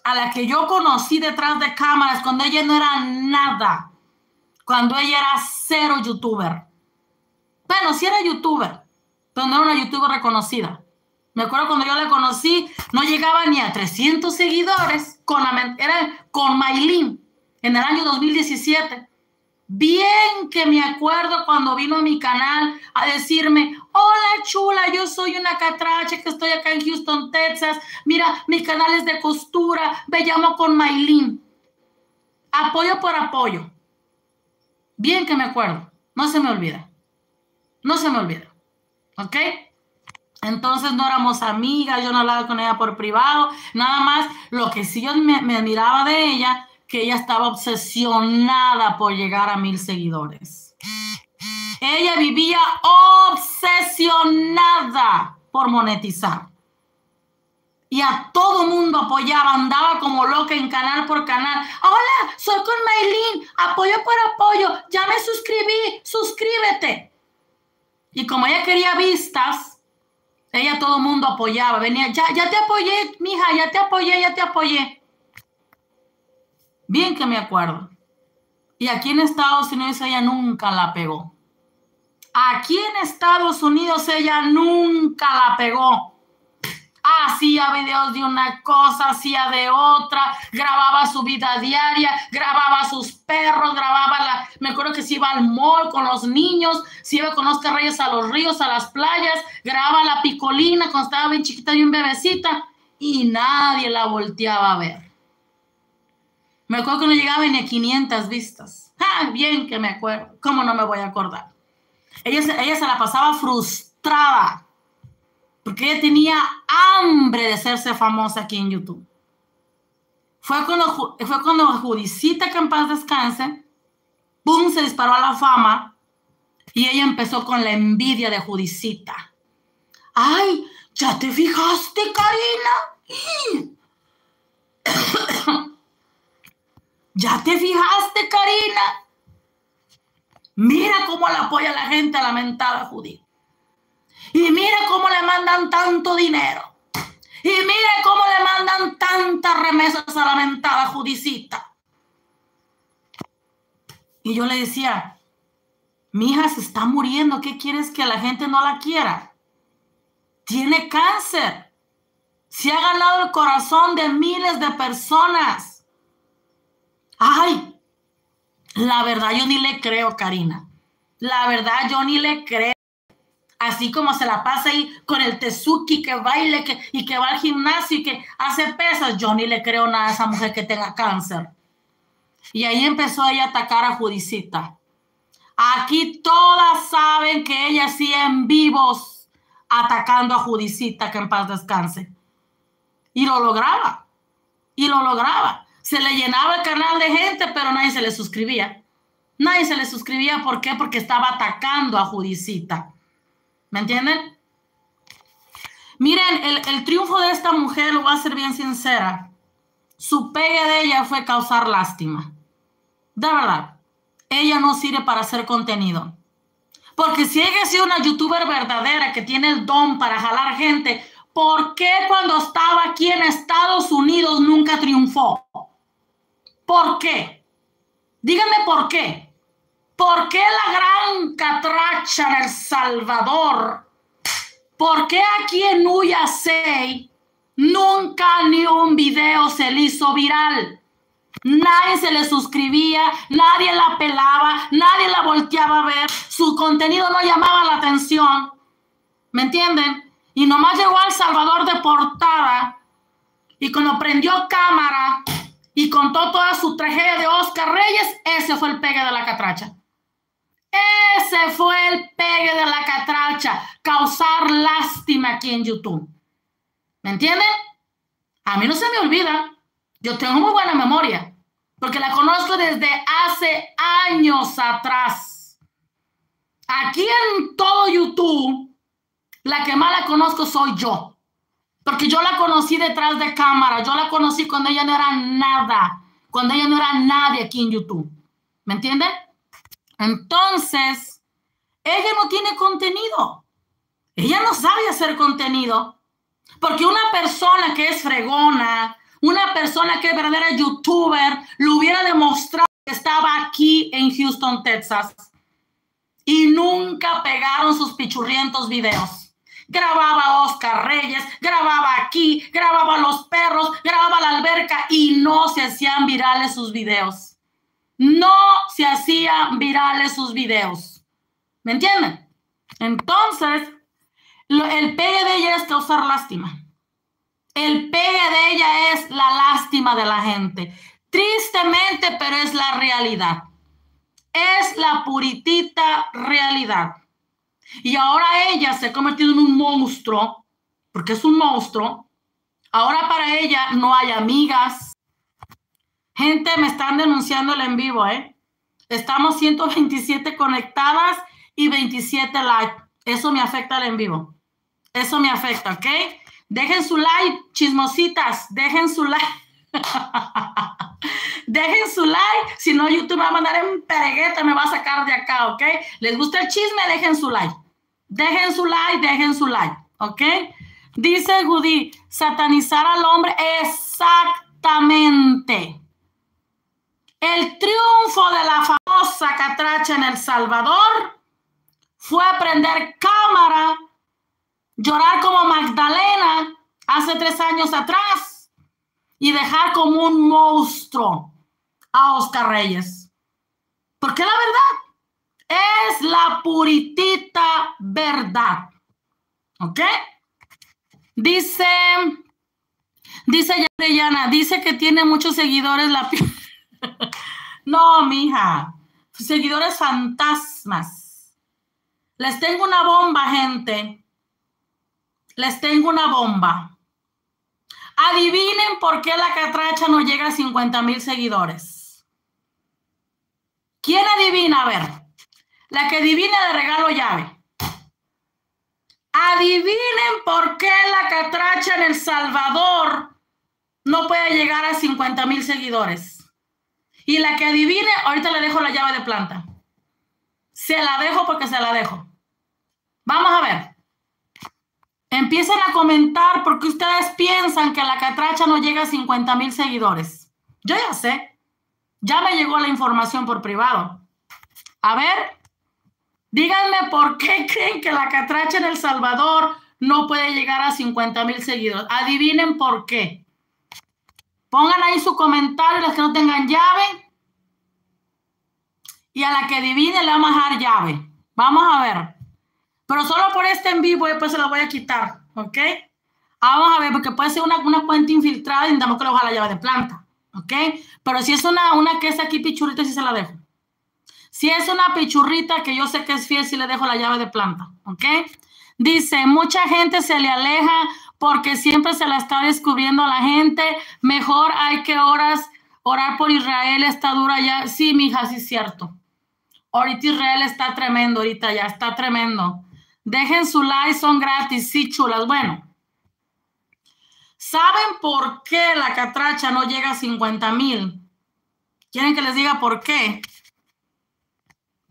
[SPEAKER 1] a la que yo conocí detrás de cámaras cuando ella no era nada, cuando ella era cero youtuber. Bueno, sí era youtuber, pero no era una youtuber reconocida. Me acuerdo cuando yo la conocí, no llegaba ni a 300 seguidores, con la, era con Maylin, en el año 2017. Bien que me acuerdo cuando vino a mi canal a decirme, hola chula, yo soy una catracha que estoy acá en Houston, Texas. Mira, mi canal es de costura, me llamo con Maylin. Apoyo por apoyo. Bien que me acuerdo, no se me olvida. No se me olvida. ¿Ok? Entonces no éramos amigas, yo no hablaba con ella por privado, nada más. Lo que sí yo me, me admiraba de ella que ella estaba obsesionada por llegar a mil seguidores. Ella vivía obsesionada por monetizar. Y a todo mundo apoyaba, andaba como loca en canal por canal. Hola, soy con Maylin, apoyo por apoyo, ya me suscribí, suscríbete. Y como ella quería vistas, ella todo mundo apoyaba, venía, ya, ya te apoyé, mija, ya te apoyé, ya te apoyé. Bien que me acuerdo. Y aquí en Estados Unidos ella nunca la pegó. Aquí en Estados Unidos ella nunca la pegó. Hacía videos de una cosa, hacía de otra, grababa su vida diaria, grababa sus perros, grababa la. Me acuerdo que se iba al mall con los niños, se iba con los Reyes a los ríos, a las playas, grababa la picolina cuando estaba bien chiquita y un bebecita, y nadie la volteaba a ver. Me acuerdo que no llegaba ni a 500 vistas. Ah, bien que me acuerdo. ¿Cómo no me voy a acordar? Ella, ella se la pasaba frustrada porque ella tenía hambre de hacerse famosa aquí en YouTube. Fue cuando, fue cuando Judicita, paz descanse, ¡pum! se disparó a la fama y ella empezó con la envidia de Judicita. ¡Ay! ¿Ya te fijaste, Karina? ¿Ya te fijaste, Karina? Mira cómo le apoya la gente a la mentada Judith. Y mira cómo le mandan tanto dinero. Y mira cómo le mandan tantas remesas a la mentada judicita. Y yo le decía, mi hija se está muriendo, ¿qué quieres que la gente no la quiera? Tiene cáncer. Se ha ganado el corazón de miles de personas. Ay, la verdad yo ni le creo, Karina. La verdad yo ni le creo. Así como se la pasa ahí con el tezuki que baile y que va al gimnasio y que hace pesas, yo ni le creo nada a esa mujer que tenga cáncer. Y ahí empezó ella a atacar a Judicita. Aquí todas saben que ella sí en vivos atacando a Judicita, que en paz descanse. Y lo lograba. Y lo lograba. Se le llenaba el canal de gente, pero nadie se le suscribía. Nadie se le suscribía. ¿Por qué? Porque estaba atacando a Judicita. ¿Me entienden? Miren, el, triunfo de esta mujer, lo voy a ser bien sincera, su pegue de ella fue causar lástima. De verdad, ella no sirve para hacer contenido. Porque si ella es una youtuber verdadera que tiene el don para jalar gente, ¿por qué cuando estaba aquí en Estados Unidos nunca triunfó? ¿Por qué? Díganme por qué. ¿Por qué la gran catracha en El Salvador? ¿Por qué aquí en Uyasey nunca ni un video se le hizo viral? Nadie se le suscribía, nadie la pelaba, nadie la volteaba a ver, su contenido no llamaba la atención. ¿Me entienden? Y nomás llegó al Salvador de portada y cuando prendió cámara y contó toda su tragedia de Oscar Reyes, ese fue el pegue de la catracha. Ese fue el pegue de la catracha, causar lástima aquí en YouTube. ¿Me entienden? A mí no se me olvida. Yo tengo muy buena memoria, porque la conozco desde hace años atrás. Aquí en todo YouTube, la que más la conozco soy yo, porque yo la conocí detrás de cámara, yo la conocí cuando ella no era nada, cuando ella no era nadie aquí en YouTube. ¿Me entienden? Entonces, ella no tiene contenido. Ella no sabe hacer contenido. Porque una persona que es fregona, una persona que es verdadera youtuber, lo hubiera demostrado que estaba aquí en Houston, Texas. Y nunca pegaron sus pichurrientos videos. Grababa Oscar Reyes, grababa aquí, grababa los perros, grababa la alberca y no se hacían virales sus videos no se hacían virales sus videos. ¿Me entienden? Entonces, el pegue de ella es causar lástima. El pegue de ella es la lástima de la gente. Tristemente, pero es la realidad. Es la puritita realidad. Y ahora ella se ha convertido en un monstruo, porque es un monstruo. Ahora para ella no hay amigas, Gente, me están denunciando el en vivo, ¿eh? Estamos 127 conectadas y 27 likes. Eso me afecta el en vivo. Eso me afecta, ¿ok? Dejen su like, chismositas. Dejen su like. Dejen su like, si no YouTube me va a mandar en peregueta, me va a sacar de acá, ¿ok? ¿Les gusta el chisme? Dejen su like. Dejen su like, dejen su like, ¿ok? Dice Judy, satanizar al hombre exactamente. El triunfo de la famosa catracha en El Salvador fue prender cámara, llorar como Magdalena hace tres años atrás y dejar como un monstruo a Oscar Reyes. Porque la verdad es la puritita verdad. ¿Ok? Dice, dice Yana, dice que tiene muchos seguidores la No, mija. Seguidores fantasmas. Les tengo una bomba, gente. Les tengo una bomba. Adivinen por qué la catracha no llega a 50 mil seguidores. ¿Quién adivina? A ver. La que adivina de regalo llave. Adivinen por qué la catracha en El Salvador no puede llegar a 50 mil seguidores. Y la que adivine, ahorita le dejo la llave de planta. Se la dejo porque se la dejo. Vamos a ver. Empiecen a comentar porque ustedes piensan que la catracha no llega a 50 mil seguidores. Yo ya sé. Ya me llegó la información por privado. A ver, díganme por qué creen que la catracha en El Salvador no puede llegar a 50 mil seguidores. Adivinen por qué. Pongan ahí su comentario, las que no tengan llave. Y a la que divide le vamos a dar llave. Vamos a ver. Pero solo por este en vivo después se lo voy a quitar. ¿Ok? Vamos a ver, porque puede ser una, una cuenta infiltrada y que baje la llave de planta. ¿Ok? Pero si es una, una que es aquí pichurrita, sí se la dejo. Si es una pichurrita que yo sé que es fiel, sí le dejo la llave de planta. ¿Ok? Dice, mucha gente se le aleja porque siempre se la está descubriendo a la gente. Mejor hay que horas orar por Israel, está dura ya. Sí, mija, sí es cierto. Ahorita Israel está tremendo, ahorita ya está tremendo. Dejen su like, son gratis, sí, chulas. Bueno, ¿saben por qué la catracha no llega a 50 mil? ¿Quieren que les diga por qué?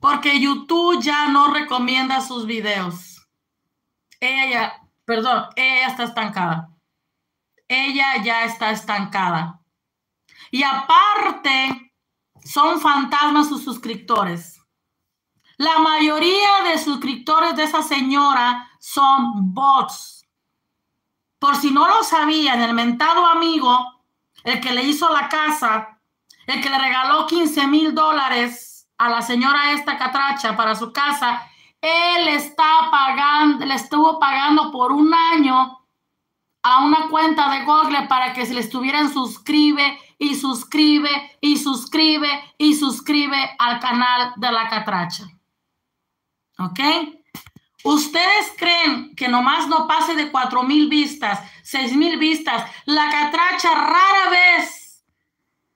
[SPEAKER 1] Porque YouTube ya no recomienda sus videos. Ella perdón, ella está estancada. Ella ya está estancada. Y aparte, son fantasmas sus suscriptores. La mayoría de suscriptores de esa señora son bots. Por si no lo sabían, el mentado amigo, el que le hizo la casa, el que le regaló 15 mil dólares a la señora esta catracha para su casa, él está pagando, le estuvo pagando por un año a una cuenta de Google para que se le estuvieran suscribe y suscribe y suscribe y suscribe al canal de la catracha. ¿Ok? ¿Ustedes creen que nomás no pase de cuatro mil vistas, seis mil vistas? La catracha rara vez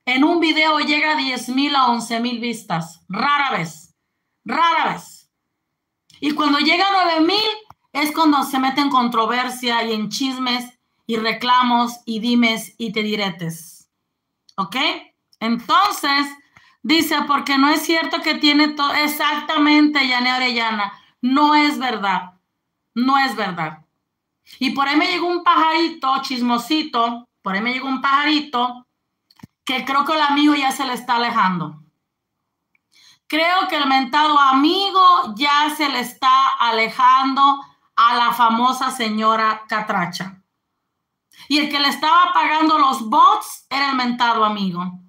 [SPEAKER 1] en un video llega a diez mil a once mil vistas. Rara vez. Rara vez. Y cuando llega a 9000 es cuando se mete en controversia y en chismes y reclamos y dimes y te diretes. ¿Ok? Entonces, dice, porque no es cierto que tiene todo, exactamente, Yane Orellana, no es verdad, no es verdad. Y por ahí me llegó un pajarito chismosito, por ahí me llegó un pajarito que creo que el amigo ya se le está alejando. Creo que el mentado amigo ya se le está alejando a la famosa señora Catracha. Y el que le estaba pagando los bots era el mentado amigo.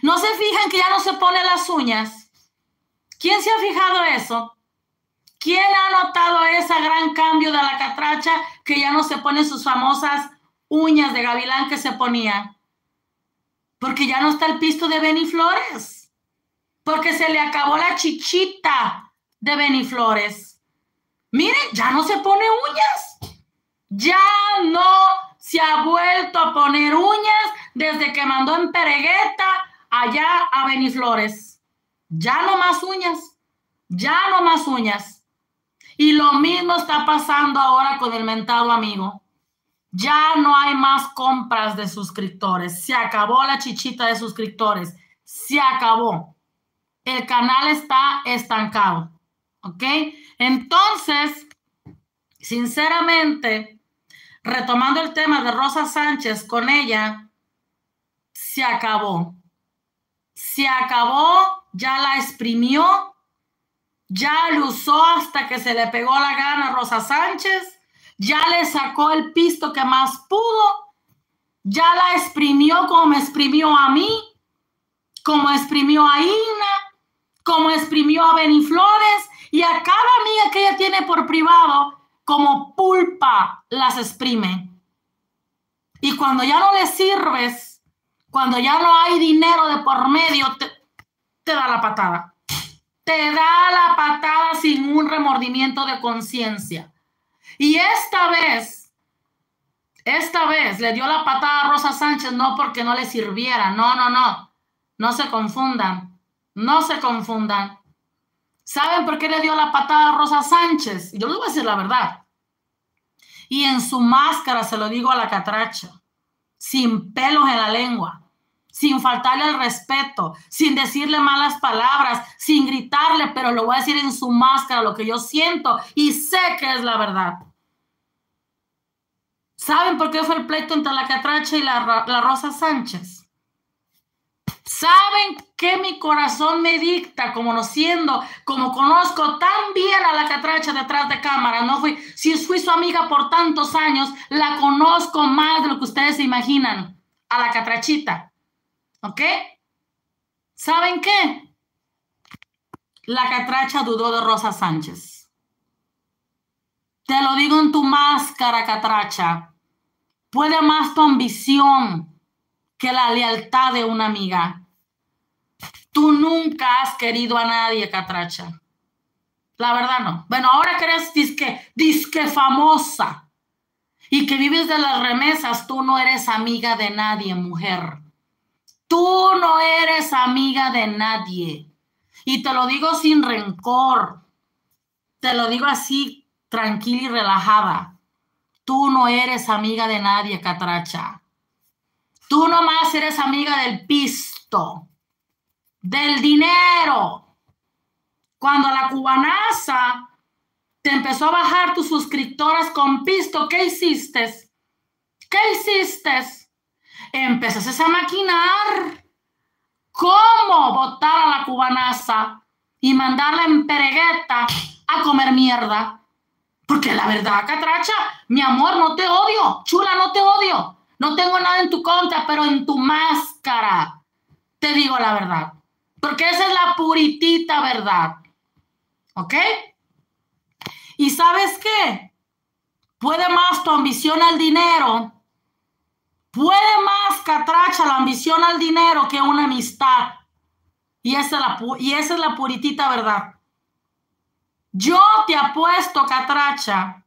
[SPEAKER 1] ¿No se fijan que ya no se pone las uñas? ¿Quién se ha fijado eso? ¿Quién ha notado ese gran cambio de la catracha que ya no se pone sus famosas uñas de gavilán que se ponía? Porque ya no está el pisto de Benny Flores porque se le acabó la chichita de Beniflores. Miren, ya no se pone uñas. Ya no se ha vuelto a poner uñas desde que mandó en Peregueta allá a Beniflores. Ya no más uñas, ya no más uñas. Y lo mismo está pasando ahora con el mentado amigo. Ya no hay más compras de suscriptores. Se acabó la chichita de suscriptores. Se acabó. El canal está estancado. ¿Ok? Entonces, sinceramente, retomando el tema de Rosa Sánchez con ella, se acabó. Se acabó, ya la exprimió, ya lo usó hasta que se le pegó la gana a Rosa Sánchez, ya le sacó el pisto que más pudo, ya la exprimió como me exprimió a mí, como exprimió a Ina, como exprimió a Beniflores y a cada amiga que ella tiene por privado, como pulpa las exprime. Y cuando ya no le sirves, cuando ya no hay dinero de por medio, te, da la patada. Te da la patada sin un remordimiento de conciencia. Y esta vez, esta vez le dio la patada a Rosa Sánchez no porque no le sirviera, no, no, no. No se confundan, no se confundan. ¿Saben por qué le dio la patada a Rosa Sánchez? Yo les voy a decir la verdad. Y en su máscara se lo digo a la catracha, sin pelos en la lengua, sin faltarle el respeto, sin decirle malas palabras, sin gritarle, pero lo voy a decir en su máscara lo que yo siento y sé que es la verdad. ¿Saben por qué fue el pleito entre la catracha y la, la Rosa Sánchez? Saben que mi corazón me dicta, como no siendo, como conozco tan bien a la catracha detrás de cámara, no fui, si fui su amiga por tantos años, la conozco más de lo que ustedes se imaginan, a la catrachita. ¿Ok? ¿Saben qué? La catracha dudó de Rosa Sánchez. Te lo digo en tu máscara, catracha. Puede más tu ambición que la lealtad de una amiga. Tú nunca has querido a nadie, Catracha. La verdad no. Bueno, ahora que eres disque, disque famosa y que vives de las remesas, tú no eres amiga de nadie, mujer. Tú no eres amiga de nadie. Y te lo digo sin rencor. Te lo digo así, tranquila y relajada. Tú no eres amiga de nadie, Catracha. Tú nomás eres amiga del pisto, del dinero. Cuando la cubanaza te empezó a bajar tus suscriptoras con pisto, ¿qué hiciste? ¿Qué hiciste? Empezaste a maquinar cómo votar a la cubanaza y mandarla en peregueta a comer mierda. Porque la verdad, catracha, mi amor, no te odio, chula, no te odio. No tengo nada en tu contra, pero en tu máscara te digo la verdad. Porque esa es la puritita verdad. ¿Ok? Y sabes qué? Puede más tu ambición al dinero. Puede más catracha la ambición al dinero que una amistad. Y esa, es la, y esa es la puritita verdad. Yo te apuesto, catracha,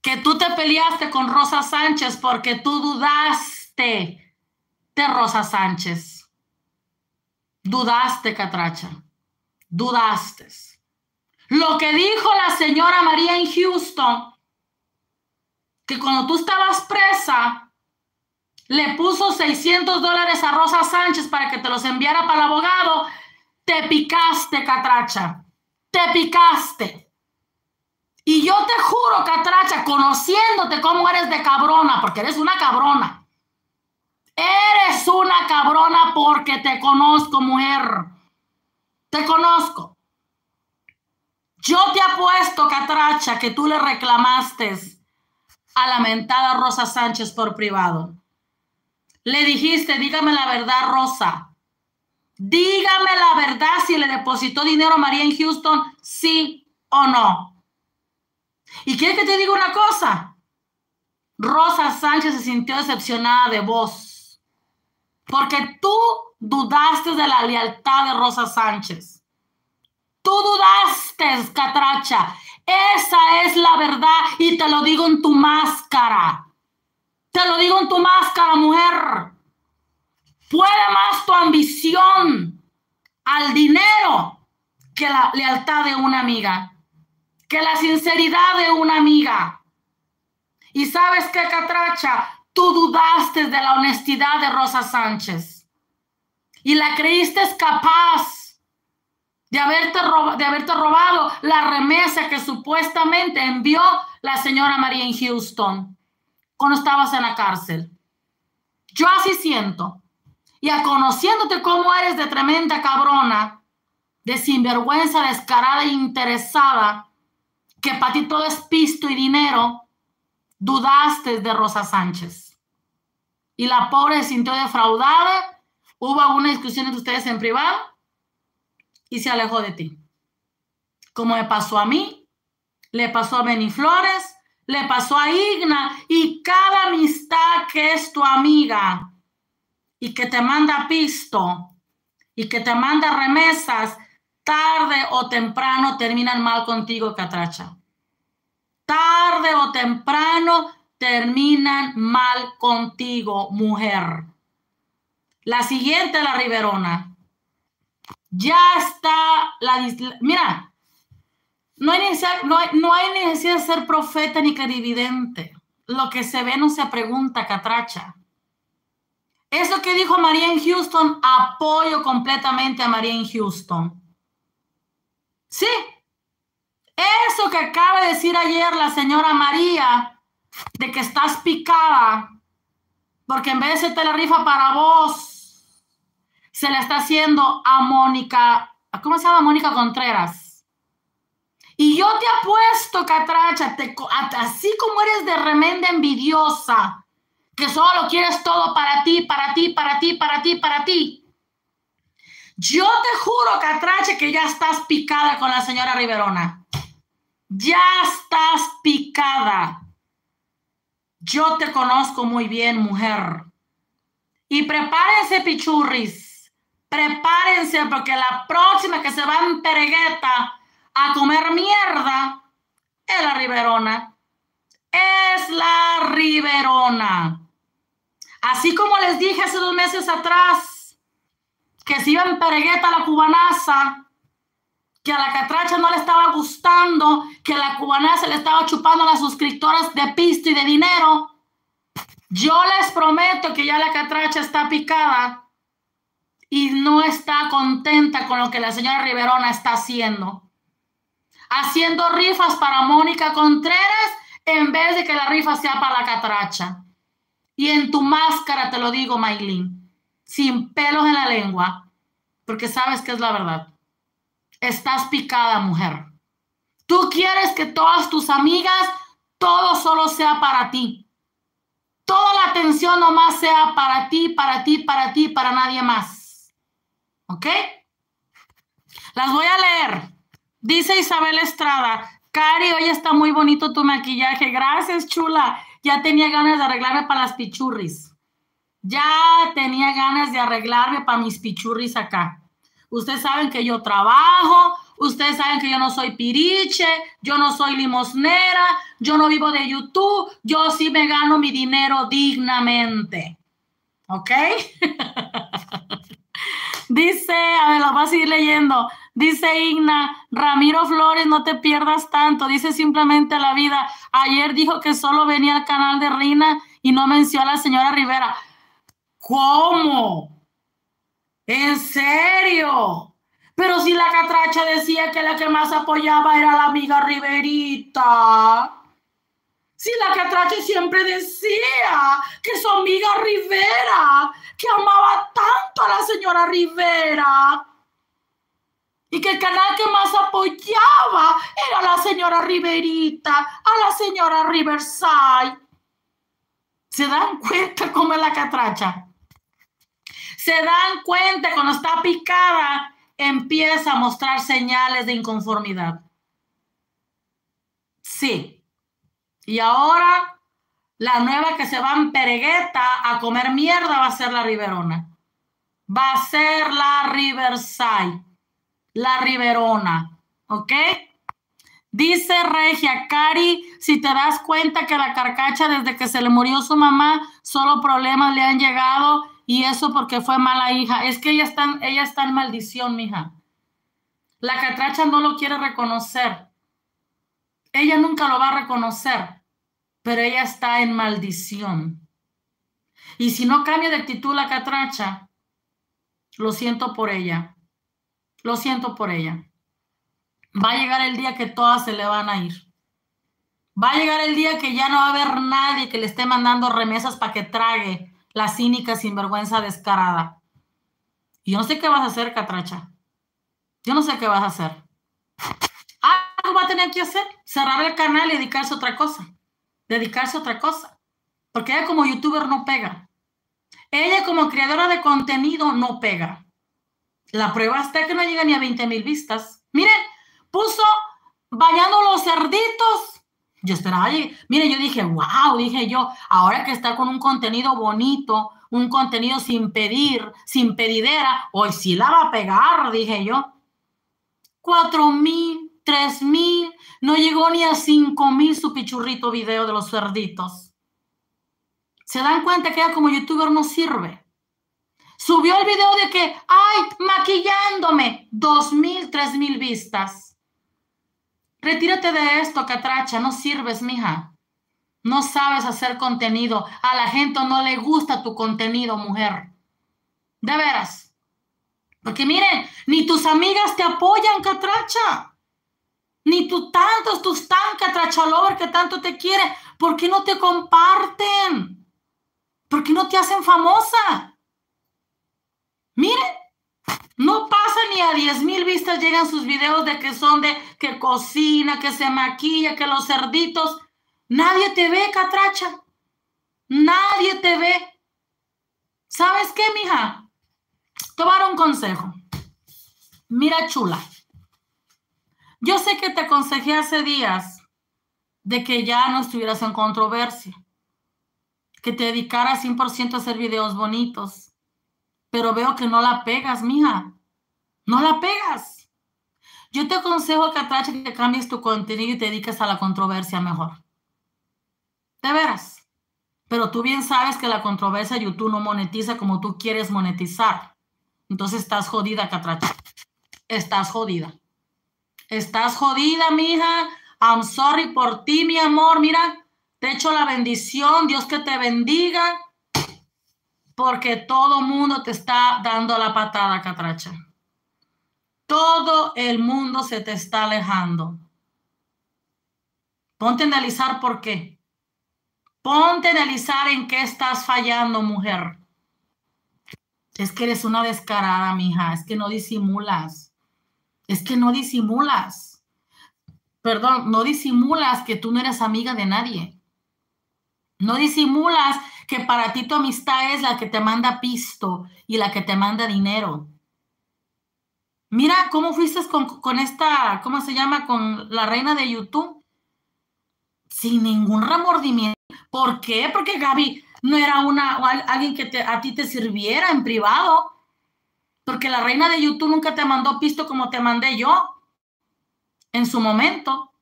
[SPEAKER 1] que tú te peleaste con Rosa Sánchez porque tú dudaste de Rosa Sánchez. Dudaste, Catracha. Dudaste. Lo que dijo la señora María en Houston, que cuando tú estabas presa, le puso 600 dólares a Rosa Sánchez para que te los enviara para el abogado, te picaste, Catracha. Te picaste. Y yo te juro, Catracha, conociéndote cómo eres de cabrona, porque eres una cabrona. Eres una cabrona porque te conozco, mujer. Te conozco. Yo te apuesto, Catracha, que tú le reclamaste a la mentada Rosa Sánchez por privado. Le dijiste, dígame la verdad, Rosa. Dígame la verdad si le depositó dinero a María en Houston, sí o no. ¿Y quieres que te diga una cosa? Rosa Sánchez se sintió decepcionada de vos. Porque tú dudaste de la lealtad de Rosa Sánchez. Tú dudaste, Catracha. Esa es la verdad y te lo digo en tu máscara. Te lo digo en tu máscara, mujer. Puede más tu ambición al dinero que la lealtad de una amiga, que la sinceridad de una amiga. Y sabes qué, Catracha, tú dudaste de la honestidad de Rosa Sánchez y la creíste capaz de haberte, de haberte robado la remesa que supuestamente envió la señora María en Houston cuando estabas en la cárcel. Yo así siento. Y a conociéndote cómo eres de tremenda cabrona, de sinvergüenza, descarada e interesada, que para ti todo es pisto y dinero, dudaste de Rosa Sánchez. Y la pobre se sintió defraudada. Hubo una discusión entre ustedes en privado y se alejó de ti. Como me pasó a mí, le pasó a Benny Flores, le pasó a Igna y cada amistad que es tu amiga y que te manda pisto y que te manda remesas, tarde o temprano terminan mal contigo, Catracha. Tarde o temprano terminan mal contigo, mujer. La siguiente, la Riverona. Ya está la... Mira, no hay, necesidad, no, hay, necesidad de ser profeta ni clarividente. Lo que se ve no se pregunta, catracha. Eso que dijo María en Houston, apoyo completamente a María en Houston. Sí. Eso que acaba de decir ayer la señora María, de que estás picada, porque en vez de te la rifa para vos, se la está haciendo a Mónica, ¿cómo se llama Mónica Contreras? Y yo te apuesto, Catracha, así como eres de remenda envidiosa, que solo quieres todo para ti, para ti, para ti, para ti, para ti. Yo te juro, Catracha, que ya estás picada con la señora Riverona. Ya estás picada. Yo te conozco muy bien, mujer. Y prepárense, pichurris. Prepárense, porque la próxima que se va en peregueta a comer mierda es la Riverona. Es la Riverona. Así como les dije hace dos meses atrás que si iba en peregueta la cubanaza, que a la catracha no le estaba gustando, que la cubanaza le estaba chupando a las suscriptoras de pisto y de dinero. Yo les prometo que ya la catracha está picada y no está contenta con lo que la señora Riverona está haciendo haciendo rifas para Mónica Contreras en vez de que la rifa sea para la catracha. Y en tu máscara te lo digo, Maylin, sin pelos en la lengua, porque sabes que es la verdad. Estás picada, mujer. Tú quieres que todas tus amigas, todo solo sea para ti. Toda la atención nomás sea para ti, para ti, para ti, para nadie más. ¿Ok? Las voy a leer. Dice Isabel Estrada, Cari, hoy está muy bonito tu maquillaje. Gracias, chula. Ya tenía ganas de arreglarme para las pichurris. Ya tenía ganas de arreglarme para mis pichurris acá. Ustedes saben que yo trabajo, ustedes saben que yo no soy piriche, yo no soy limosnera, yo no vivo de YouTube, yo sí me gano mi dinero dignamente. ¿Ok? Dice, a ver, lo voy a seguir leyendo. Dice Igna, Ramiro Flores, no te pierdas tanto. Dice simplemente la vida. Ayer dijo que solo venía al canal de Reina y no mencionó a la señora Rivera. ¿Cómo? ¿En serio? Pero si la catracha decía que la que más apoyaba era la amiga Riverita. Si la catracha siempre decía que su amiga Rivera, que amaba tanto a la señora Rivera y que el canal que más apoyaba era la señora Riverita, a la señora Riverside. ¿Se dan cuenta cómo es la catracha? Se dan cuenta cuando está picada, empieza a mostrar señales de inconformidad. Sí. Y ahora la nueva que se va en Peregueta a comer mierda va a ser la Riverona. Va a ser la Riverside la Riverona, ¿ok? Dice Regia, Cari, si te das cuenta que la carcacha desde que se le murió su mamá, solo problemas le han llegado Y eso porque fue mala hija. Es que ella está, ella está en maldición, mija. La catracha no lo quiere reconocer. Ella nunca lo va a reconocer, pero ella está en maldición. Y si no cambia de actitud la catracha, lo siento por ella. Lo siento por ella. Va a llegar el día que todas se le van a ir. Va a llegar el día que ya no va a haber nadie que le esté mandando remesas para que trague la cínica sinvergüenza descarada. Y yo no sé qué vas a hacer, catracha. Yo no sé qué vas a hacer. Algo va a tener que hacer. Cerrar el canal y dedicarse a otra cosa. Dedicarse a otra cosa. Porque ella como youtuber no pega. Ella como creadora de contenido no pega. La prueba está que no llega ni a 20 mil vistas. Miren, puso bañando los cerditos yo esperaba, mire, yo dije, wow, dije yo, ahora que está con un contenido bonito, un contenido sin pedir, sin pedidera, hoy sí la va a pegar, dije yo. Cuatro mil, tres mil, no llegó ni a cinco mil su pichurrito video de los cerditos. Se dan cuenta que ella como youtuber no sirve. Subió el video de que, ay, maquillándome, dos mil, tres mil vistas. Retírate de esto, catracha, no sirves, mija. No sabes hacer contenido. A la gente no le gusta tu contenido, mujer. De veras. Porque miren, ni tus amigas te apoyan, catracha. Ni tú tantos, tus tan catracha lover que tanto te quieren. ¿Por qué no te comparten? ¿Por qué no te hacen famosa? Miren, no pasa ni a 10 mil vistas llegan sus videos de que son de que cocina, que se maquilla, que los cerditos. Nadie te ve, catracha. Nadie te ve. ¿Sabes qué, mija? Dar un consejo. Mira, chula. Yo sé que te aconsejé hace días de que ya no estuvieras en controversia, que te dedicaras 100% a hacer videos bonitos pero veo que no la pegas, mija. No la pegas. Yo te aconsejo, Catracha, que cambies tu contenido y te dediques a la controversia mejor. De veras. Pero tú bien sabes que la controversia YouTube no monetiza como tú quieres monetizar. Entonces estás jodida, Catracha. Estás jodida. Estás jodida, mija. I'm sorry por ti, mi amor. Mira, te echo la bendición. Dios que te bendiga porque todo mundo te está dando la patada, catracha. Todo el mundo se te está alejando. Ponte a analizar por qué. Ponte a analizar en qué estás fallando, mujer. Es que eres una descarada, mija. Es que no disimulas. Es que no disimulas. Perdón, no disimulas que tú no eres amiga de nadie. No disimulas que para ti tu amistad es la que te manda pisto y la que te manda dinero. Mira cómo fuiste con, esta, ¿cómo se llama? Con la reina de YouTube. Sin ningún remordimiento. ¿Por qué? Porque Gaby no era una alguien que a ti te sirviera en privado. Porque la reina de YouTube nunca te mandó pisto como te mandé yo en su momento.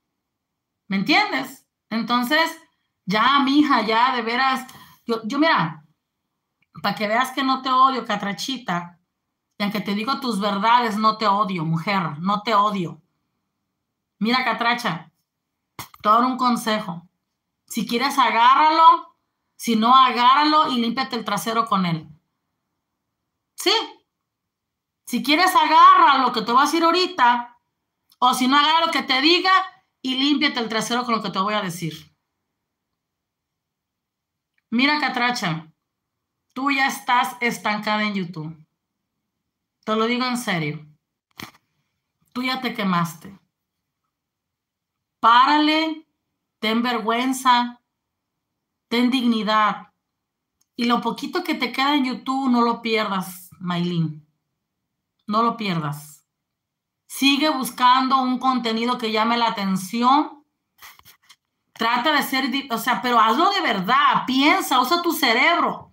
[SPEAKER 1] ¿Me entiendes? Entonces, ya, mija, ya de veras, yo, yo mira, para que veas que no te odio, catrachita, y aunque te digo tus verdades, no te odio, mujer, no te odio. Mira, catracha, te un consejo. Si quieres, agárralo. Si no, agárralo y límpiate el trasero con él. ¿Sí? Si quieres, agárralo, que te voy a decir ahorita. O si no, agarra lo que te diga y límpiate el trasero con lo que te voy a decir. Mira, Catracha, tú ya estás estancada en YouTube. Te lo digo en serio. Tú ya te quemaste. Párale, ten vergüenza, ten dignidad. Y lo poquito que te queda en YouTube, no lo pierdas, Maylin. No lo pierdas. Sigue buscando un contenido que llame la atención Trata de ser, o sea, pero hazlo de verdad, piensa, usa tu cerebro.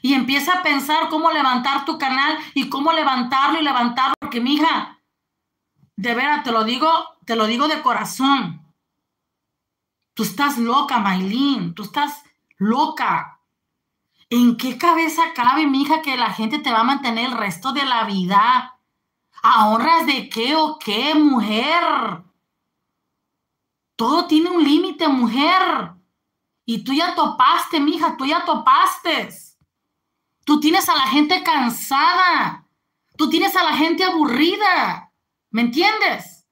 [SPEAKER 1] Y empieza a pensar cómo levantar tu canal y cómo levantarlo y levantarlo, porque mija, de veras te lo digo, te lo digo de corazón. Tú estás loca, Maylin, tú estás loca. ¿En qué cabeza cabe, mija, que la gente te va a mantener el resto de la vida? ¿A honras de qué o qué, mujer? Todo tiene un límite, mujer. Y tú ya topaste, mija, tú ya topaste. Tú tienes a la gente cansada. Tú tienes a la gente aburrida. ¿Me entiendes?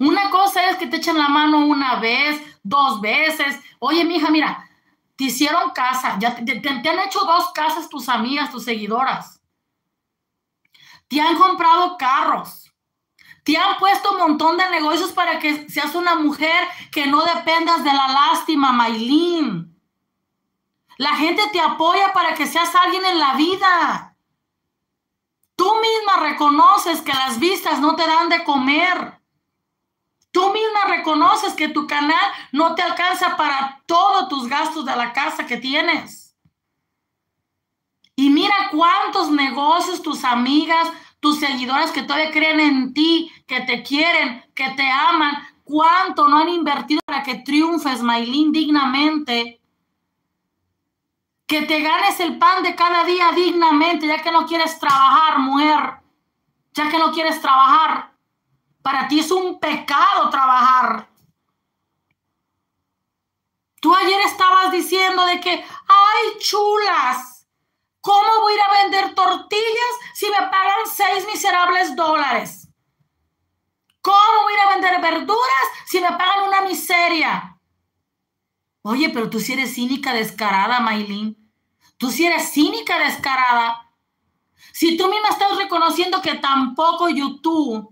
[SPEAKER 1] Una cosa es que te echen la mano una vez, dos veces. Oye, mija, mira, te hicieron casa, ya te, han hecho dos casas tus amigas, tus seguidoras. Te han comprado carros. Te han puesto un montón de negocios para que seas una mujer que no dependas de la lástima, Maylin. La gente te apoya para que seas alguien en la vida. Tú misma reconoces que las vistas no te dan de comer. Tú misma reconoces que tu canal no te alcanza para todos tus gastos de la casa que tienes. Y mira cuántos negocios tus amigas, tus seguidoras que todavía creen en ti, que te quieren, que te aman, cuánto no han invertido para que triunfes, Maylin, dignamente. Que te ganes el pan de cada día dignamente, ya que no quieres trabajar, mujer. Ya que no quieres trabajar. Para ti es un pecado trabajar. Tú ayer estabas diciendo de que, ay, chulas, ¿cómo voy a ir a vender tortillas si me pagan seis miserables dólares? ¿Cómo voy a ir a vender verduras si me pagan una miseria? Oye, pero tú sí eres cínica descarada, Maylin. Tú sí eres cínica descarada. Si tú misma estás reconociendo que tampoco YouTube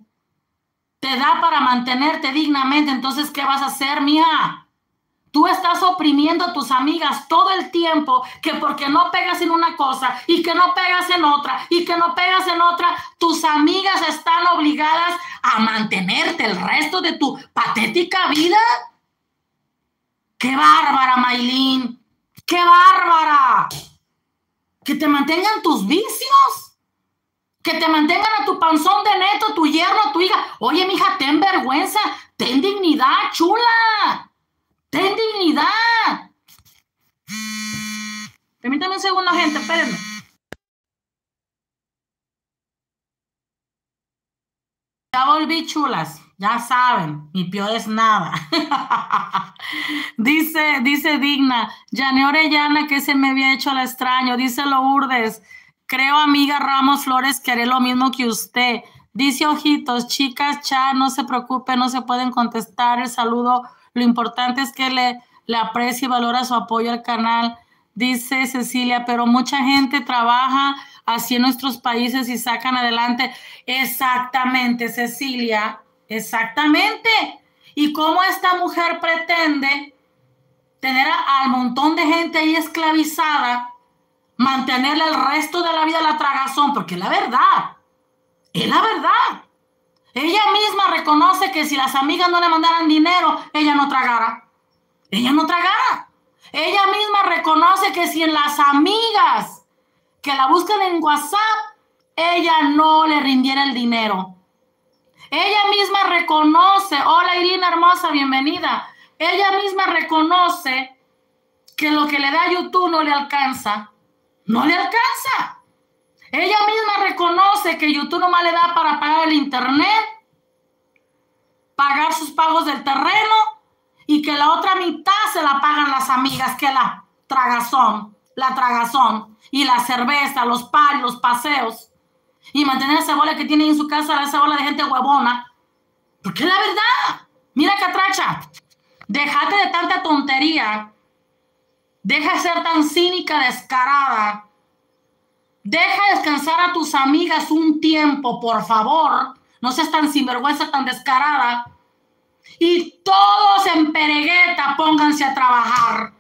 [SPEAKER 1] te da para mantenerte dignamente, entonces, ¿qué vas a hacer, mija? Tú estás oprimiendo a tus amigas todo el tiempo que porque no pegas en una cosa y que no pegas en otra y que no pegas en otra, tus amigas están obligadas a mantenerte el resto de tu patética vida. ¡Qué bárbara, Maylin! ¡Qué bárbara! Que te mantengan tus vicios que te mantengan a tu panzón de neto, tu yerno, tu hija. Oye, mija, ten vergüenza, ten dignidad, chula. Ten dignidad. Permítame un segundo, gente, espérenme. Ya volví, chulas. Ya saben, mi pio es nada. dice, dice Digna, Yane Orellana que se me había hecho al extraño. Dice Lourdes, Creo, amiga Ramos Flores, que haré lo mismo que usted. Dice Ojitos, chicas, cha, no se preocupe, no se pueden contestar el saludo. Lo importante es que le, le aprecie y valora su apoyo al canal. Dice Cecilia, pero mucha gente trabaja así en nuestros países y sacan adelante. Exactamente, Cecilia, exactamente. ¿Y cómo esta mujer pretende tener al montón de gente ahí esclavizada? mantenerle el resto de la vida la tragazón, porque es la verdad, es la verdad. Ella misma reconoce que si las amigas no le mandaran dinero, ella no tragara. Ella no tragara. Ella misma reconoce que si en las amigas que la buscan en WhatsApp, ella no le rindiera el dinero. Ella misma reconoce, hola Irina hermosa, bienvenida. Ella misma reconoce que lo que le da YouTube no le alcanza no le alcanza. Ella misma reconoce que YouTube nomás le da para pagar el internet, pagar sus pagos del terreno y que la otra mitad se la pagan las amigas, que la tragazón, la tragazón y la cerveza, los palos, los paseos y mantener esa bola que tiene en su casa, esa bola de gente huevona. Porque la verdad. Mira, catracha, déjate de tanta tontería Deja de ser tan cínica, descarada. Deja descansar a tus amigas un tiempo, por favor. No seas tan sinvergüenza, tan descarada. Y todos en peregueta pónganse a trabajar.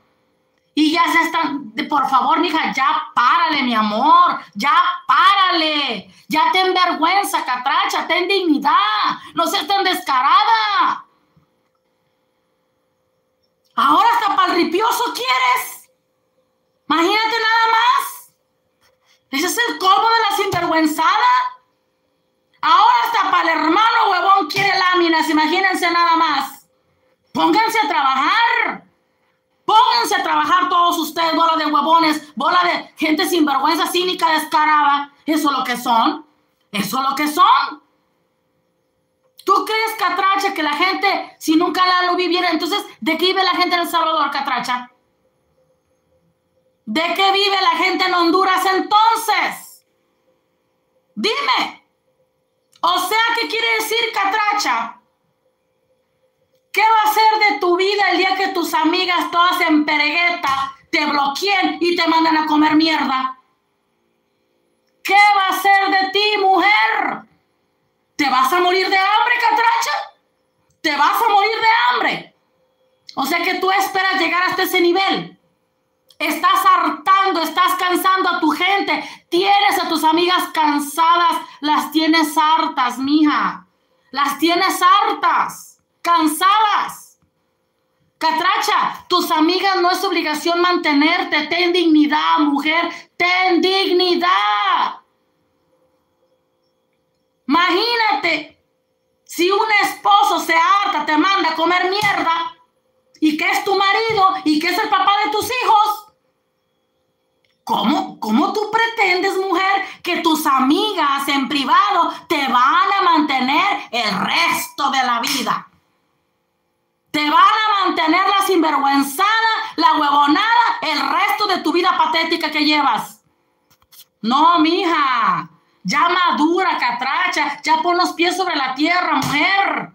[SPEAKER 1] Y ya se están, por favor, mija, ya párale, mi amor, ya párale. Ya ten vergüenza, catracha, ten dignidad. No seas tan descarada. Ahora hasta palripioso quieres. Imagínate nada más. Ese es el colmo de la sinvergüenzada. Ahora hasta para el hermano huevón quiere láminas, imagínense nada más. Pónganse a trabajar. Pónganse a trabajar todos ustedes, bola de huevones, bola de gente sinvergüenza, cínica, descarada. Eso es lo que son. Eso es lo que son. ¿Tú crees, Catracha, que la gente, si nunca la lo viviera, entonces, ¿de qué vive la gente en El Salvador, Catracha? ¿De qué vive la gente en Honduras entonces? Dime. O sea, ¿qué quiere decir, Catracha? ¿Qué va a ser de tu vida el día que tus amigas todas en peregueta te bloqueen y te manden a comer mierda? ¿Qué va a ser de ti, mujer? ¿Te vas a morir de hambre, catracha? ¿Te vas a morir de hambre? O sea que tú esperas llegar hasta ese nivel. Estás hartando, estás cansando a tu gente. Tienes a tus amigas cansadas, las tienes hartas, mija. Las tienes hartas, cansadas. Catracha, tus amigas no es obligación mantenerte. Ten dignidad, mujer. Ten dignidad. Imagínate si un esposo se harta, te manda a comer mierda y que es tu marido y que es el papá de tus hijos. ¿Cómo, ¿Cómo tú pretendes, mujer, que tus amigas en privado te van a mantener el resto de la vida? Te van a mantener la sinvergüenzada, la huevonada, el resto de tu vida patética que llevas. No, mija. Ya madura, catracha, ya pon los pies sobre la tierra, mujer.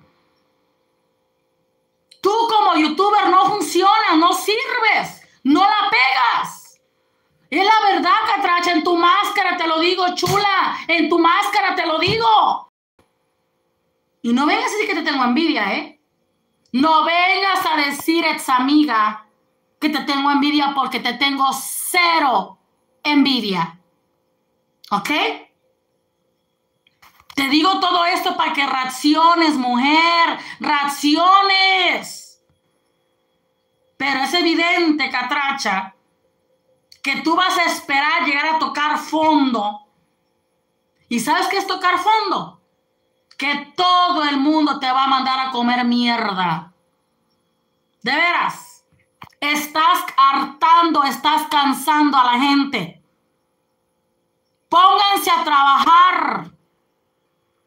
[SPEAKER 1] Tú como youtuber no funcionas, no sirves, no la pegas. Es la verdad, catracha, en tu máscara te lo digo, chula, en tu máscara te lo digo. Y no vengas a decir que te tengo envidia, ¿eh? No vengas a decir, ex amiga, que te tengo envidia porque te tengo cero envidia. ¿Ok? Te digo todo esto para que reacciones, mujer, reacciones. Pero es evidente, catracha, que tú vas a esperar llegar a tocar fondo. ¿Y sabes qué es tocar fondo? Que todo el mundo te va a mandar a comer mierda. De veras, estás hartando, estás cansando a la gente. Pónganse a trabajar.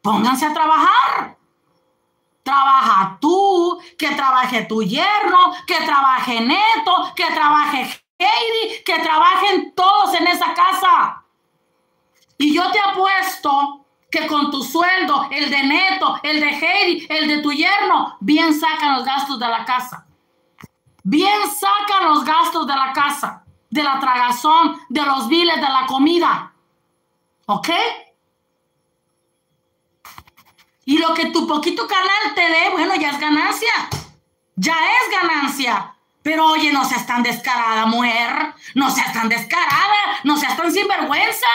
[SPEAKER 1] Pónganse a trabajar. Trabaja tú, que trabaje tu yerno, que trabaje Neto, que trabaje Heidi, que trabajen todos en esa casa. Y yo te apuesto que con tu sueldo, el de Neto, el de Heidi, el de tu yerno, bien sacan los gastos de la casa. Bien sacan los gastos de la casa, de la tragazón, de los biles, de la comida. ¿Ok? Y lo que tu poquito canal te dé, bueno, ya es ganancia. Ya es ganancia. Pero oye, no seas tan descarada, mujer. No seas tan descarada. No seas tan sinvergüenza.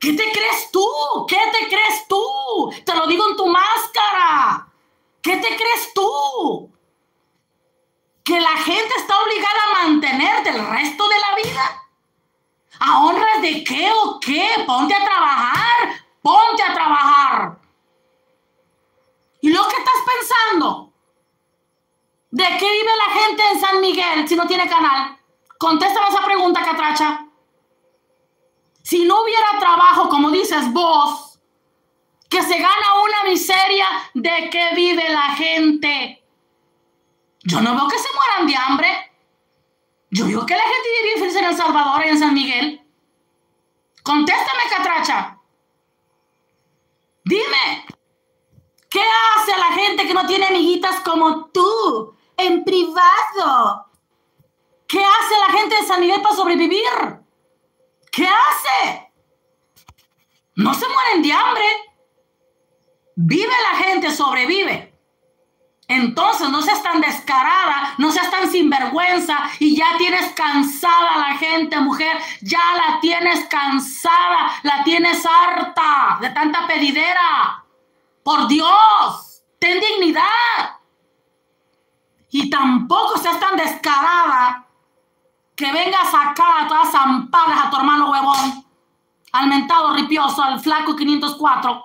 [SPEAKER 1] ¿Qué te crees tú? ¿Qué te crees tú? Te lo digo en tu máscara. ¿Qué te crees tú? Que la gente está obligada a mantenerte el resto de la vida. ¿A honras de qué o qué? Ponte a trabajar. Ponte a trabajar. ¿Y lo que estás pensando? ¿De qué vive la gente en San Miguel si no tiene canal? Contéstame esa pregunta, Catracha. Si no hubiera trabajo, como dices vos, que se gana una miseria, ¿de qué vive la gente? Yo no veo que se mueran de hambre. Yo digo que la gente vive feliz en El Salvador y en San Miguel. Contéstame, Catracha. Dime. ¿Qué hace la gente que no tiene amiguitas como tú en privado? ¿Qué hace la gente de San Miguel para sobrevivir? ¿Qué hace? No se mueren de hambre. Vive la gente, sobrevive. Entonces no seas tan descarada, no seas tan sinvergüenza y ya tienes cansada a la gente, mujer. Ya la tienes cansada, la tienes harta de tanta pedidera. Por Dios, ten dignidad. Y tampoco seas tan descarada que vengas acá a todas zampadas a tu hermano huevón, al mentado ripioso, al flaco 504.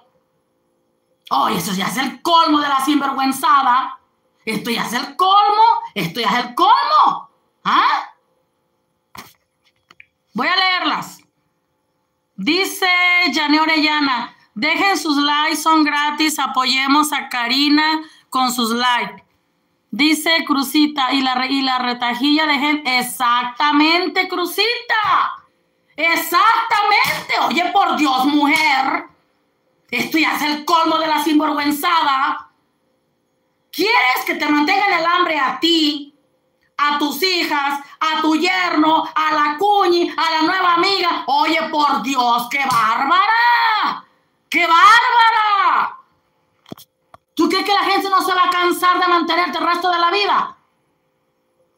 [SPEAKER 1] Oh, eso ya es el colmo de la sinvergüenzada. Esto ya es el colmo, esto ya es el colmo. ¿Ah? Voy a leerlas. Dice Jane Orellana, dejen sus likes, son gratis, apoyemos a Karina con sus likes. Dice Crucita, y la, y la retajilla de gente. Exactamente, Crucita. Exactamente. Oye, por Dios, mujer. Esto ya es el colmo de la sinvergüenzada. ¿Quieres que te mantengan el hambre a ti, a tus hijas, a tu yerno, a la cuñi, a la nueva amiga? Oye, por Dios, qué bárbara. ¡Qué bárbara! ¿Tú crees que la gente no se va a cansar de mantenerte el resto de la vida?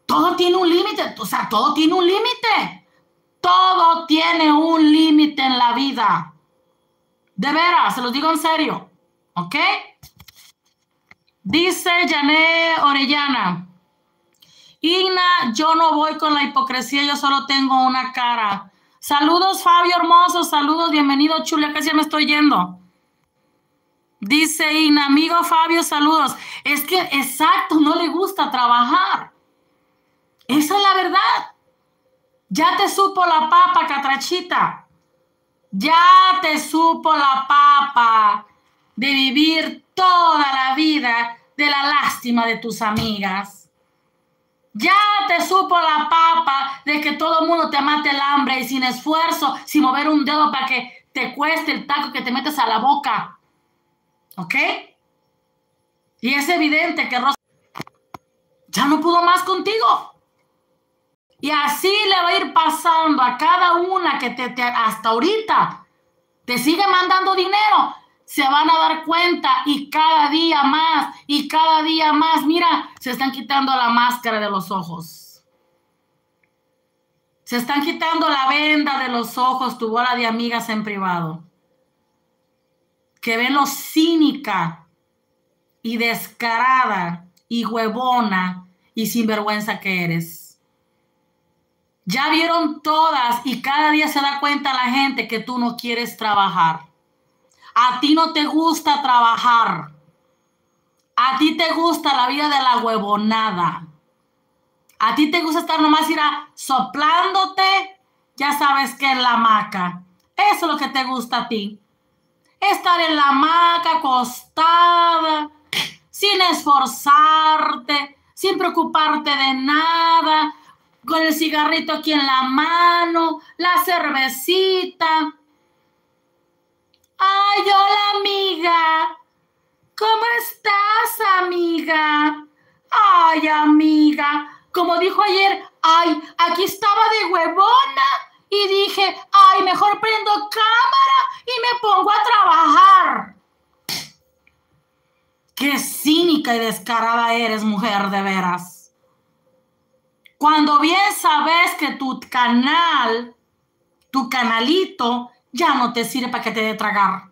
[SPEAKER 1] Todo tiene un límite, o sea, todo tiene un límite. Todo tiene un límite en la vida. De veras, se los digo en serio. ¿Ok? Dice Jané Orellana. Ina, yo no voy con la hipocresía, yo solo tengo una cara. Saludos, Fabio hermoso, saludos, bienvenido, Chulia, casi me estoy yendo. Dice Ina, amigo Fabio, saludos. Es que exacto, no le gusta trabajar. Esa es la verdad. Ya te supo la papa, catrachita. Ya te supo la papa de vivir toda la vida de la lástima de tus amigas. Ya te supo la papa de que todo el mundo te mate el hambre y sin esfuerzo, sin mover un dedo para que te cueste el taco que te metes a la boca. ¿Ok? Y es evidente que Rosa ya no pudo más contigo. Y así le va a ir pasando a cada una que te, hasta ahorita te sigue mandando dinero. Se van a dar cuenta y cada día más y cada día más, mira, se están quitando la máscara de los ojos. Se están quitando la venda de los ojos, tu bola de amigas en privado que ven lo cínica y descarada y huevona y sinvergüenza que eres. Ya vieron todas y cada día se da cuenta la gente que tú no quieres trabajar. A ti no te gusta trabajar. A ti te gusta la vida de la huevonada. A ti te gusta estar nomás ir a soplándote, ya sabes que es la maca. Eso es lo que te gusta a ti estar en la hamaca acostada, sin esforzarte, sin preocuparte de nada, con el cigarrito aquí en la mano, la cervecita. Ay, hola amiga. ¿Cómo estás, amiga? Ay, amiga. Como dijo ayer, ay, aquí estaba de huevona y dije, ay, mejor prendo cámara y me pongo a trabajar. Qué cínica y descarada eres, mujer, de veras. Cuando bien sabes que tu canal, tu canalito, ya no te sirve para que te dé tragar.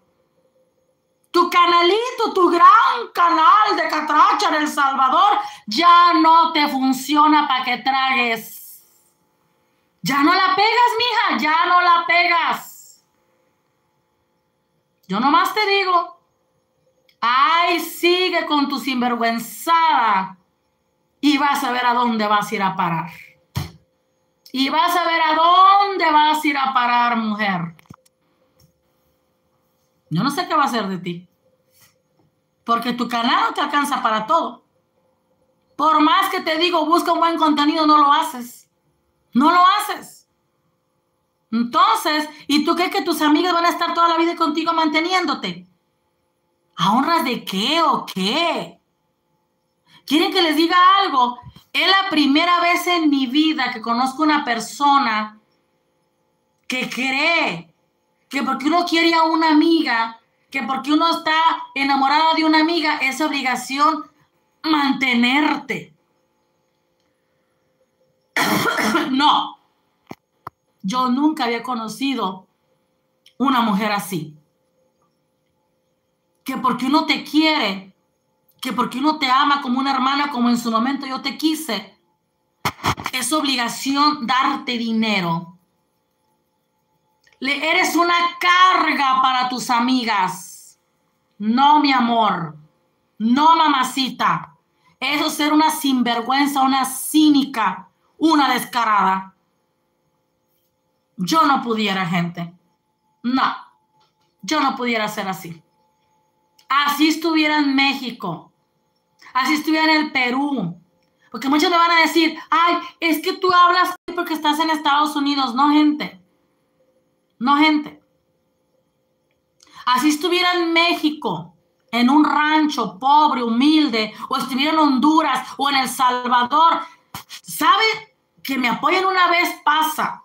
[SPEAKER 1] Tu canalito, tu gran canal de catracha en El Salvador, ya no te funciona para que tragues. Ya no la pegas, mija, ya no la pegas. Yo nomás te digo, ay, sigue con tu sinvergüenzada y vas a ver a dónde vas a ir a parar. Y vas a ver a dónde vas a ir a parar, mujer. Yo no sé qué va a hacer de ti. Porque tu canal no te alcanza para todo. Por más que te digo, busca un buen contenido, no lo haces. No lo haces. Entonces, ¿y tú crees que tus amigas van a estar toda la vida contigo manteniéndote? ¿A de qué o qué? ¿Quieren que les diga algo? Es la primera vez en mi vida que conozco una persona que cree que porque uno quiere a una amiga, que porque uno está enamorado de una amiga, es obligación mantenerte. no, yo nunca había conocido una mujer así. Que porque uno te quiere, que porque uno te ama como una hermana, como en su momento yo te quise, es obligación darte dinero. Le eres una carga para tus amigas. No, mi amor. No, mamacita. Eso es ser una sinvergüenza, una cínica, una descarada. Yo no pudiera, gente. No, yo no pudiera ser así. Así estuviera en México, así estuviera en el Perú. Porque muchos me van a decir, ay, es que tú hablas porque estás en Estados Unidos. No, gente. No, gente. Así estuviera en México, en un rancho pobre, humilde, o estuviera en Honduras o en El Salvador, ¿sabe? Que me apoyen una vez pasa.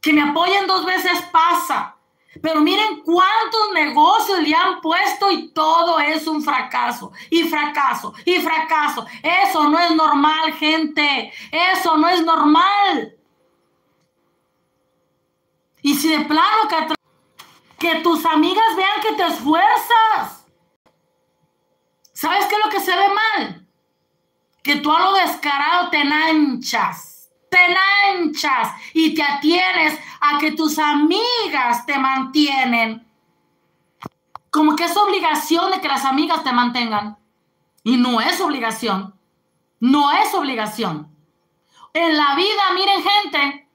[SPEAKER 1] Que me apoyen dos veces pasa. Pero miren cuántos negocios le han puesto y todo es un fracaso. Y fracaso, y fracaso. Eso no es normal, gente. Eso no es normal. Y si de plano que, que tus amigas vean que te esfuerzas. ¿Sabes qué es lo que se ve mal? Que tú a lo descarado te enanchas te lanchas y te atienes a que tus amigas te mantienen. Como que es obligación de que las amigas te mantengan. Y no es obligación. No es obligación. En la vida, miren gente,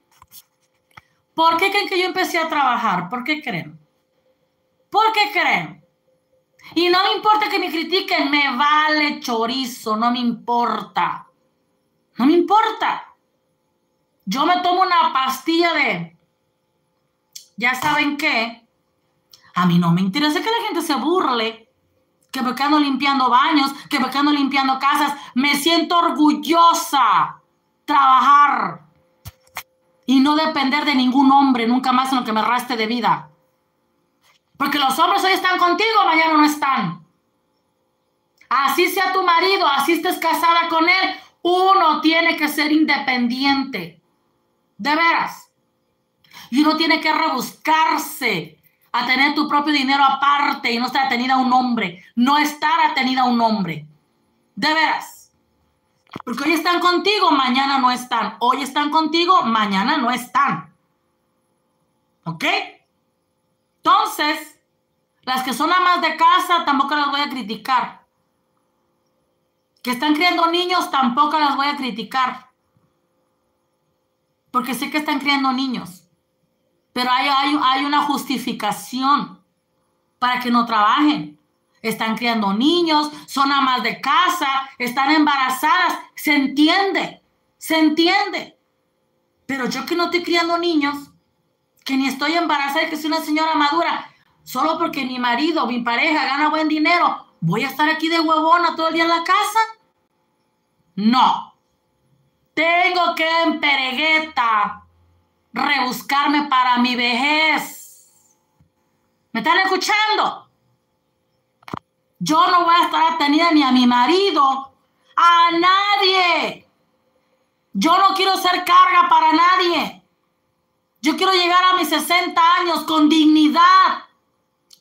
[SPEAKER 1] ¿por qué creen que yo empecé a trabajar? ¿Por qué creen? ¿Por qué creen? Y no me importa que me critiquen, me vale chorizo, no me importa. No me importa. Yo me tomo una pastilla de, ya saben qué, a mí no me interesa que la gente se burle, que porque ando limpiando baños, que porque ando limpiando casas, me siento orgullosa trabajar y no depender de ningún hombre nunca más en lo que me reste de vida. Porque los hombres hoy están contigo, mañana no están. Así sea tu marido, así estés casada con él, uno tiene que ser independiente. De veras. Y uno tiene que rebuscarse a tener tu propio dinero aparte y no estar atenida a un hombre. No estar atenida a un hombre. De veras. Porque hoy están contigo, mañana no están. Hoy están contigo, mañana no están. ¿Ok? Entonces, las que son amas de casa, tampoco las voy a criticar. Que están criando niños, tampoco las voy a criticar porque sé que están criando niños, pero hay, hay, una justificación para que no trabajen. Están criando niños, son amas de casa, están embarazadas, se entiende, se entiende. Pero yo que no estoy criando niños, que ni estoy embarazada y que soy una señora madura, solo porque mi marido, mi pareja gana buen dinero, ¿voy a estar aquí de huevona todo el día en la casa? No. Tengo que en Peregueta rebuscarme para mi vejez. ¿Me están escuchando? Yo no voy a estar atenida ni a mi marido, a nadie. Yo no quiero ser carga para nadie. Yo quiero llegar a mis 60 años con dignidad,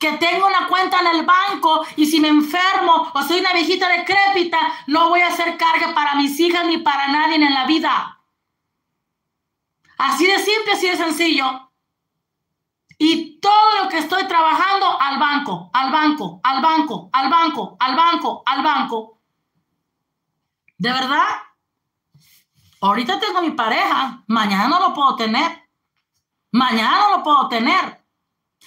[SPEAKER 1] que tengo una cuenta en el banco y si me enfermo o soy una viejita decrépita, no voy a hacer carga para mis hijas ni para nadie en la vida. Así de simple, así de sencillo. Y todo lo que estoy trabajando al banco, al banco, al banco, al banco, al banco, al banco. ¿De verdad? Ahorita tengo mi pareja, mañana no lo puedo tener. Mañana no lo puedo tener.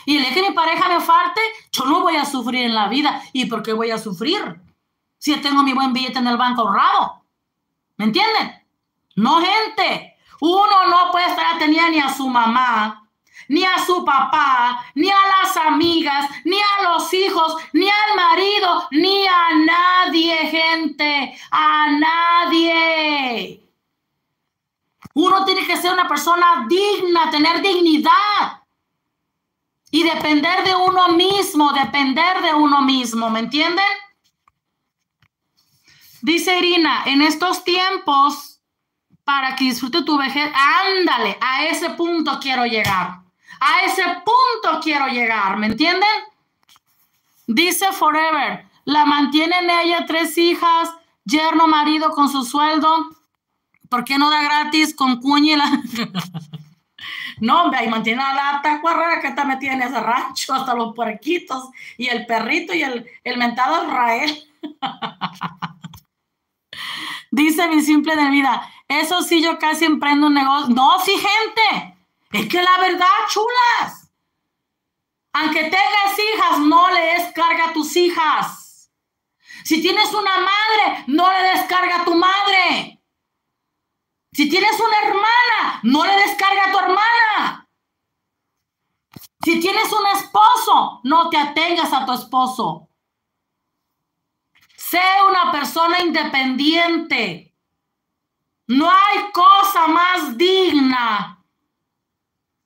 [SPEAKER 1] Y el día que mi pareja me falte, yo no voy a sufrir en la vida. ¿Y por qué voy a sufrir? Si tengo mi buen billete en el banco ahorrado. ¿Me entienden? No, gente. Uno no puede estar atenida ni a su mamá, ni a su papá, ni a las amigas, ni a los hijos, ni al marido, ni a nadie, gente. A nadie. Uno tiene que ser una persona digna, tener dignidad y depender de uno mismo, depender de uno mismo, ¿me entienden? Dice Irina, en estos tiempos, para que disfrute tu vejez, ándale, a ese punto quiero llegar. A ese punto quiero llegar, ¿me entienden? Dice Forever, la mantienen ella tres hijas, yerno, marido con su sueldo. ¿Por qué no da gratis con cuña la... No, hombre, ahí mantiene a la tacuarra que está metida en ese rancho, hasta los puerquitos y el perrito y el, el mentado Israel. Dice mi simple de vida, eso sí, yo casi emprendo un negocio. No, sí, gente, es que la verdad, chulas. Aunque tengas hijas, no le des carga a tus hijas. Si tienes una madre, no le des carga a tu madre. Si tienes una hermana, no le des carga a tu hermana. Si tienes un esposo, no te atengas a tu esposo. Sé una persona independiente. No hay cosa más digna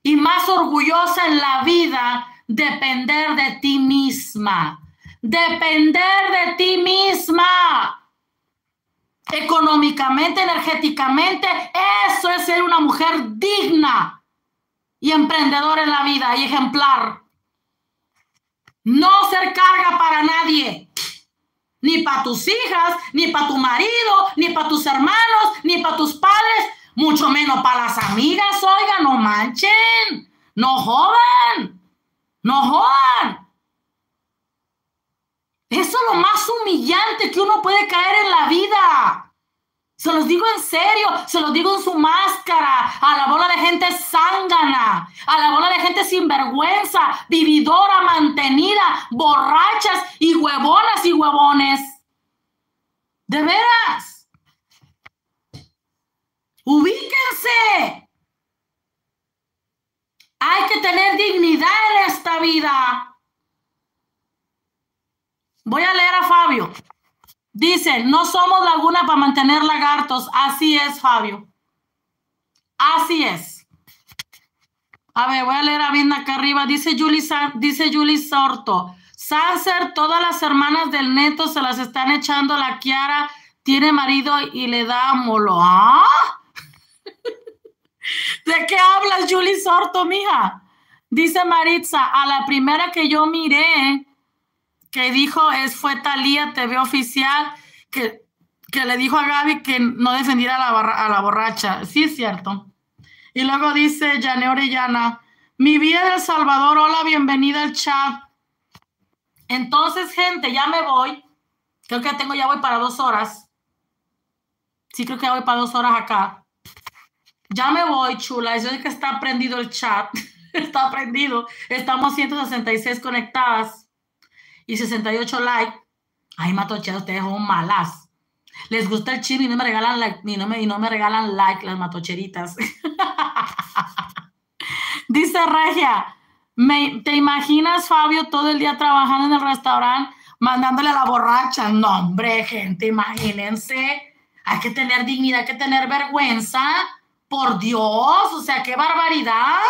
[SPEAKER 1] y más orgullosa en la vida depender de ti misma. Depender de ti misma. Económicamente, energéticamente, eso es ser una mujer digna y emprendedora en la vida y ejemplar. No ser carga para nadie. Ni para tus hijas, ni para tu marido, ni para tus hermanos, ni para tus padres, mucho menos para las amigas. Oigan, no manchen, no jodan, no jodan. Eso es lo más humillante que uno puede caer en la vida. Se los digo en serio, se los digo en su máscara, a la bola de gente zángana, a la bola de gente sinvergüenza, vividora, mantenida, borrachas y huevonas y huevones. De veras. Ubíquense. Hay que tener dignidad en esta vida. Voy a leer a Fabio. Dice, no somos laguna para mantener lagartos. Así es, Fabio. Así es. A ver, voy a leer a bien acá arriba. Dice Julie, dice Julie Sorto. Sácer, todas las hermanas del neto se las están echando. La Kiara tiene marido y le da molo. ¿Ah? ¿De qué hablas, Julie Sorto, mija? Dice Maritza, a la primera que yo miré, que dijo es fue Talía TV oficial que, que le dijo a Gaby que no defendiera a la, a la borracha. Sí, es cierto. Y luego dice Jane Orellana, mi vida del Salvador, hola, bienvenida al chat. Entonces, gente, ya me voy. Creo que tengo, ya voy para dos horas. Sí, creo que ya voy para dos horas acá. Ya me voy, chula. Eso es que está prendido el chat. está prendido. Estamos 166 conectadas y 68 likes. Ay, matocheras, ustedes son malas. Les gusta el chile y no me regalan like, y no me, y no me regalan like las matocheritas. Dice Regia, ¿te imaginas, Fabio, todo el día trabajando en el restaurante, mandándole a la borracha? No, hombre, gente, imagínense. Hay que tener dignidad, hay que tener vergüenza. Por Dios, o sea, qué barbaridad.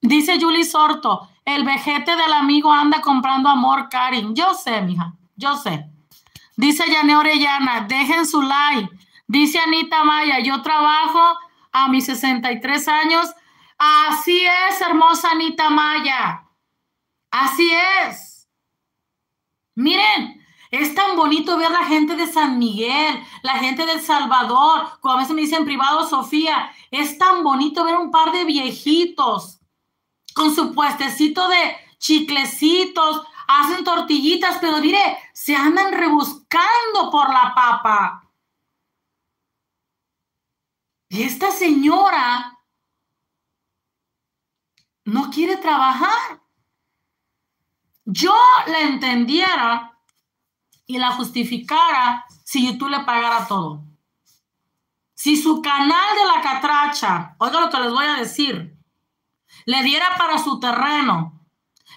[SPEAKER 1] Dice Julie Sorto, el vejete del amigo anda comprando amor, Karin. Yo sé, mija, yo sé. Dice Yane Orellana, dejen su like. Dice Anita Maya, yo trabajo a mis 63 años. Así es, hermosa Anita Maya. Así es. Miren, es tan bonito ver la gente de San Miguel, la gente de El Salvador, como a veces me dicen privado, Sofía, es tan bonito ver un par de viejitos con su puestecito de chiclecitos, hacen tortillitas, pero mire, se andan rebuscando por la papa. Y esta señora no quiere trabajar. Yo la entendiera y la justificara si tú le pagara todo. Si su canal de la catracha, oiga lo que les voy a decir, le diera para su terreno,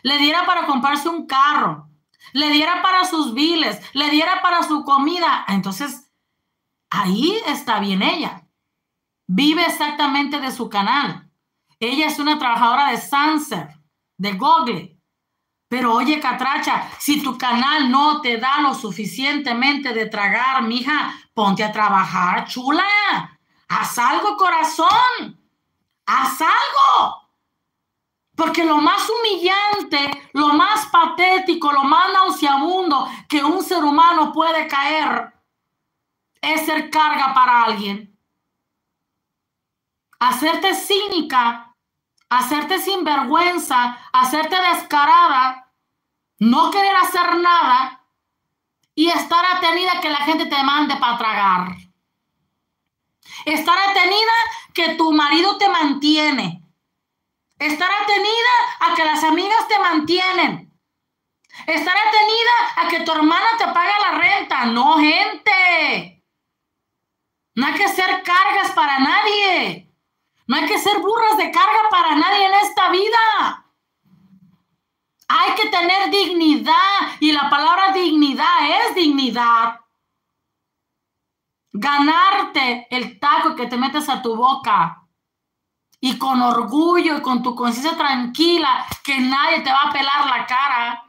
[SPEAKER 1] le diera para comprarse un carro, le diera para sus biles, le diera para su comida, entonces ahí está bien ella. Vive exactamente de su canal. Ella es una trabajadora de Sanser, de Google. Pero oye, Catracha, si tu canal no te da lo suficientemente de tragar, mija, ponte a trabajar, chula. Haz algo, corazón. Haz algo. Porque lo más humillante, lo más patético, lo más nauseabundo que un ser humano puede caer es ser carga para alguien. Hacerte cínica, hacerte sinvergüenza, hacerte descarada, no querer hacer nada y estar atenida que la gente te mande para tragar. Estar atenida que tu marido te mantiene. Estar atenida a que las amigas te mantienen. Estar atenida a que tu hermana te pague la renta. No, gente. No hay que ser cargas para nadie. No hay que ser burras de carga para nadie en esta vida. Hay que tener dignidad y la palabra dignidad es dignidad. Ganarte el taco que te metes a tu boca y con orgullo y con tu conciencia tranquila que nadie te va a pelar la cara.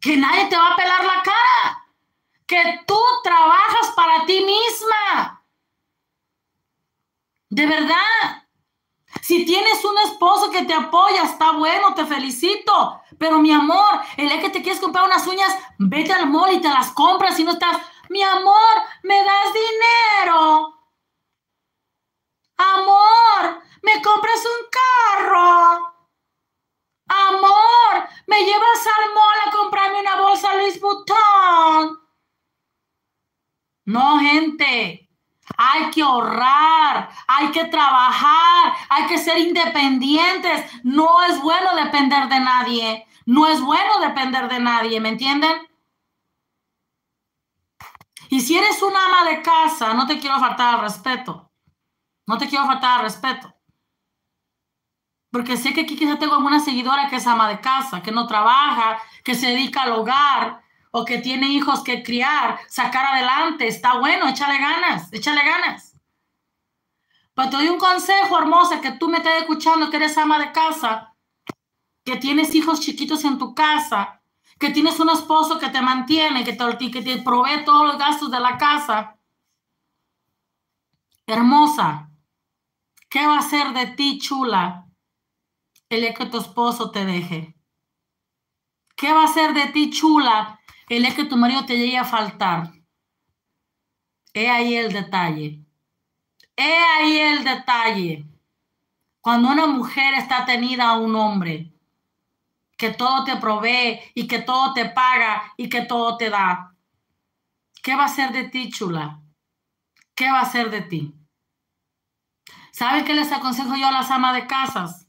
[SPEAKER 1] Que nadie te va a pelar la cara. Que tú trabajas para ti misma. De verdad. Si tienes un esposo que te apoya, está bueno, te felicito. Pero mi amor, el que te quieres comprar unas uñas, vete al mall y te las compras y no estás, mi amor, ¿me das dinero? Amor, ¿me compras un carro? Amor, ¿me llevas al mall a comprarme una bolsa Luis Vuitton? No, gente. Hay que ahorrar, hay que trabajar, hay que ser independientes. No es bueno depender de nadie. No es bueno depender de nadie, ¿me entienden? Y si eres una ama de casa, no te quiero faltar al respeto. No te quiero faltar al respeto. Porque sé que aquí quizá tengo alguna seguidora que es ama de casa, que no trabaja, que se dedica al hogar, o que tiene hijos que criar, sacar adelante, está bueno, échale ganas, échale ganas. Pero te doy un consejo, hermosa, que tú me estés escuchando, que eres ama de casa, que tienes hijos chiquitos en tu casa, que tienes un esposo que te mantiene, que te, que te provee todos los gastos de la casa. Hermosa, ¿qué va a ser de ti, chula, el día que tu esposo te deje? ¿Qué va a ser de ti, chula, el es que tu marido te llegue a faltar. He ahí el detalle. He ahí el detalle. Cuando una mujer está tenida a un hombre que todo te provee y que todo te paga y que todo te da, ¿qué va a ser de ti, chula? ¿Qué va a ser de ti? ¿Saben qué les aconsejo yo a las amas de casas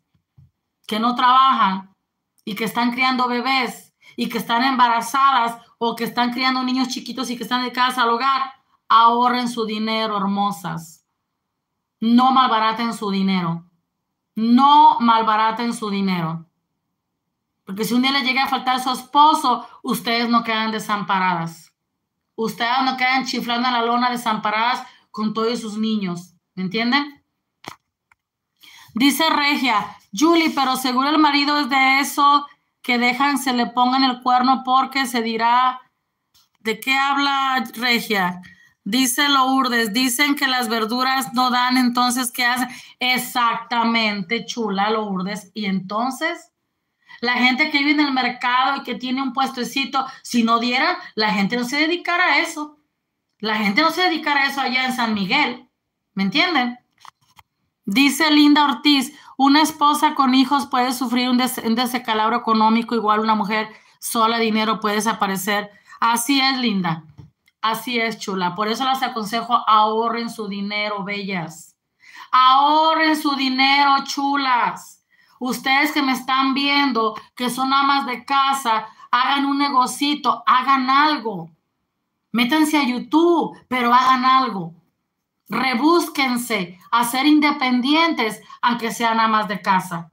[SPEAKER 1] que no trabajan y que están criando bebés y que están embarazadas o que están criando niños chiquitos y que están de casa al hogar, ahorren su dinero, hermosas. No malbaraten su dinero. No malbaraten su dinero. Porque si un día le llega a faltar su esposo, ustedes no quedan desamparadas. Ustedes no quedan chiflando en la lona desamparadas con todos sus niños. ¿Me entienden? Dice Regia, Julie, pero seguro el marido es de eso que dejan se le pongan el cuerno porque se dirá, ¿de qué habla Regia? Dice Lourdes, dicen que las verduras no dan, entonces, ¿qué hacen? Exactamente, chula Lourdes. Y entonces, la gente que vive en el mercado y que tiene un puestecito, si no diera, la gente no se dedicara a eso. La gente no se dedicara a eso allá en San Miguel. ¿Me entienden? Dice Linda Ortiz, una esposa con hijos puede sufrir un, des descalabro económico, igual una mujer sola, dinero puede desaparecer. Así es, linda. Así es, chula. Por eso las aconsejo, ahorren su dinero, bellas. Ahorren su dinero, chulas. Ustedes que me están viendo, que son amas de casa, hagan un negocito, hagan algo. Métanse a YouTube, pero hagan algo rebúsquense a ser independientes, aunque sean amas de casa.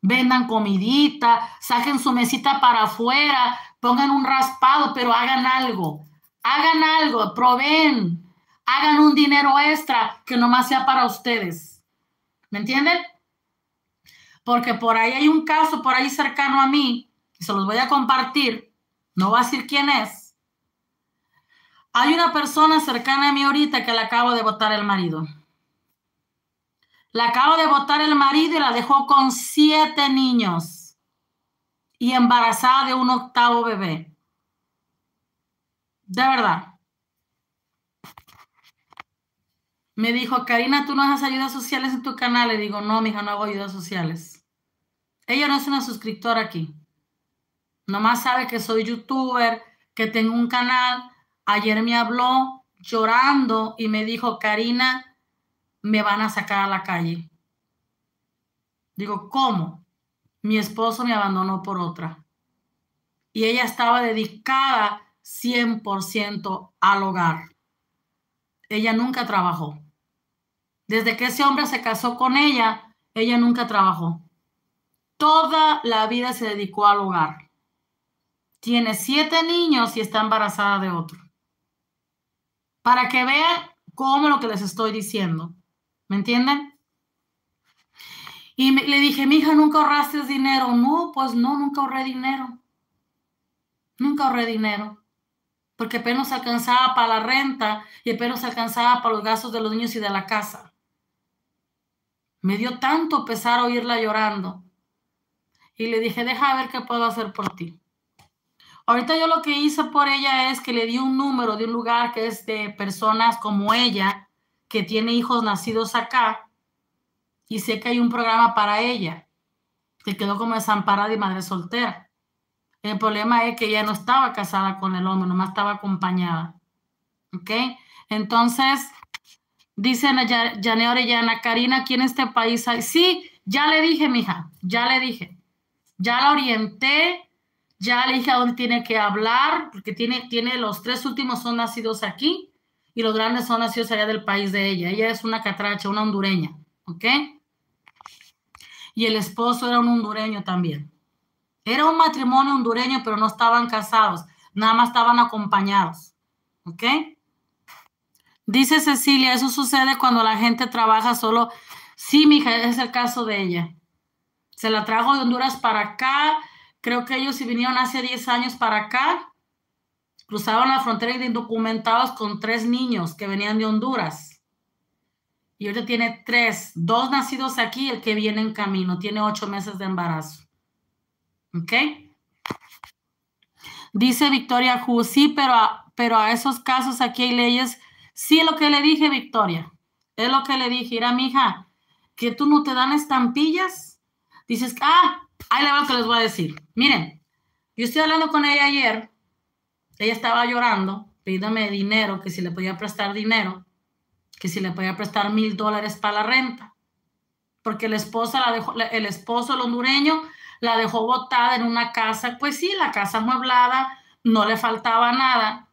[SPEAKER 1] Vendan comidita, saquen su mesita para afuera, pongan un raspado, pero hagan algo. Hagan algo, proveen, hagan un dinero extra que nomás sea para ustedes. ¿Me entienden? Porque por ahí hay un caso, por ahí cercano a mí, y se los voy a compartir. No voy a decir quién es hay una persona cercana a mí ahorita que le acabo de votar el marido. Le acabo de votar el marido y la dejó con siete niños y embarazada de un octavo bebé. De verdad. Me dijo, Karina, ¿tú no haces ayudas sociales en tu canal? Le digo, no, mija, no hago ayudas sociales. Ella no es una suscriptora aquí. Nomás sabe que soy youtuber, que tengo un canal. Ayer me habló llorando y me dijo, Karina, me van a sacar a la calle. Digo, ¿cómo? Mi esposo me abandonó por otra. Y ella estaba dedicada 100% al hogar. Ella nunca trabajó. Desde que ese hombre se casó con ella, ella nunca trabajó. Toda la vida se dedicó al hogar. Tiene siete niños y está embarazada de otro. Para que vean cómo lo que les estoy diciendo. ¿Me entienden? Y le dije, mi hija, ¿nunca ahorraste dinero? No, pues no, nunca ahorré dinero. Nunca ahorré dinero. Porque apenas alcanzaba para la renta y apenas alcanzaba para los gastos de los niños y de la casa. Me dio tanto pesar oírla llorando. Y le dije, deja ver qué puedo hacer por ti. Ahorita yo lo que hice por ella es que le di un número de un lugar que es de personas como ella, que tiene hijos nacidos acá. Y sé que hay un programa para ella, que quedó como desamparada y madre soltera. El problema es que ella no estaba casada con el hombre, nomás estaba acompañada. ¿Ok? Entonces, dice Janea Orellana, Karina, aquí en este país hay. Sí, ya le dije, mija, ya le dije. Ya la orienté, ya le dije a dónde tiene que hablar, porque tiene, tiene los tres últimos son nacidos aquí y los grandes son nacidos allá del país de ella. Ella es una catracha, una hondureña, ¿ok? Y el esposo era un hondureño también. Era un matrimonio hondureño, pero no estaban casados, nada más estaban acompañados. ¿Ok? Dice Cecilia, eso sucede cuando la gente trabaja solo. Sí, mija, es el caso de ella. Se la trajo de Honduras para acá. Creo que ellos si vinieron hace 10 años para acá. Cruzaron la frontera indocumentados con tres niños que venían de Honduras. Y ahorita tiene tres, dos nacidos aquí, el que viene en camino, tiene ocho meses de embarazo. ¿Ok? Dice Victoria Ju, sí, pero a, pero a esos casos aquí hay leyes. Sí, lo que le dije, Victoria. Es lo que le dije. Mira, mija, que tú no te dan estampillas. Dices, ah, ahí le va que les voy a decir. Miren, yo estoy hablando con ella ayer. Ella estaba llorando, pidiéndome dinero, que si le podía prestar dinero, que si le podía prestar mil dólares para la renta. Porque el esposo, la dejó, el esposo, el hondureño, la dejó botada en una casa, pues sí, la casa amueblada, no le faltaba nada,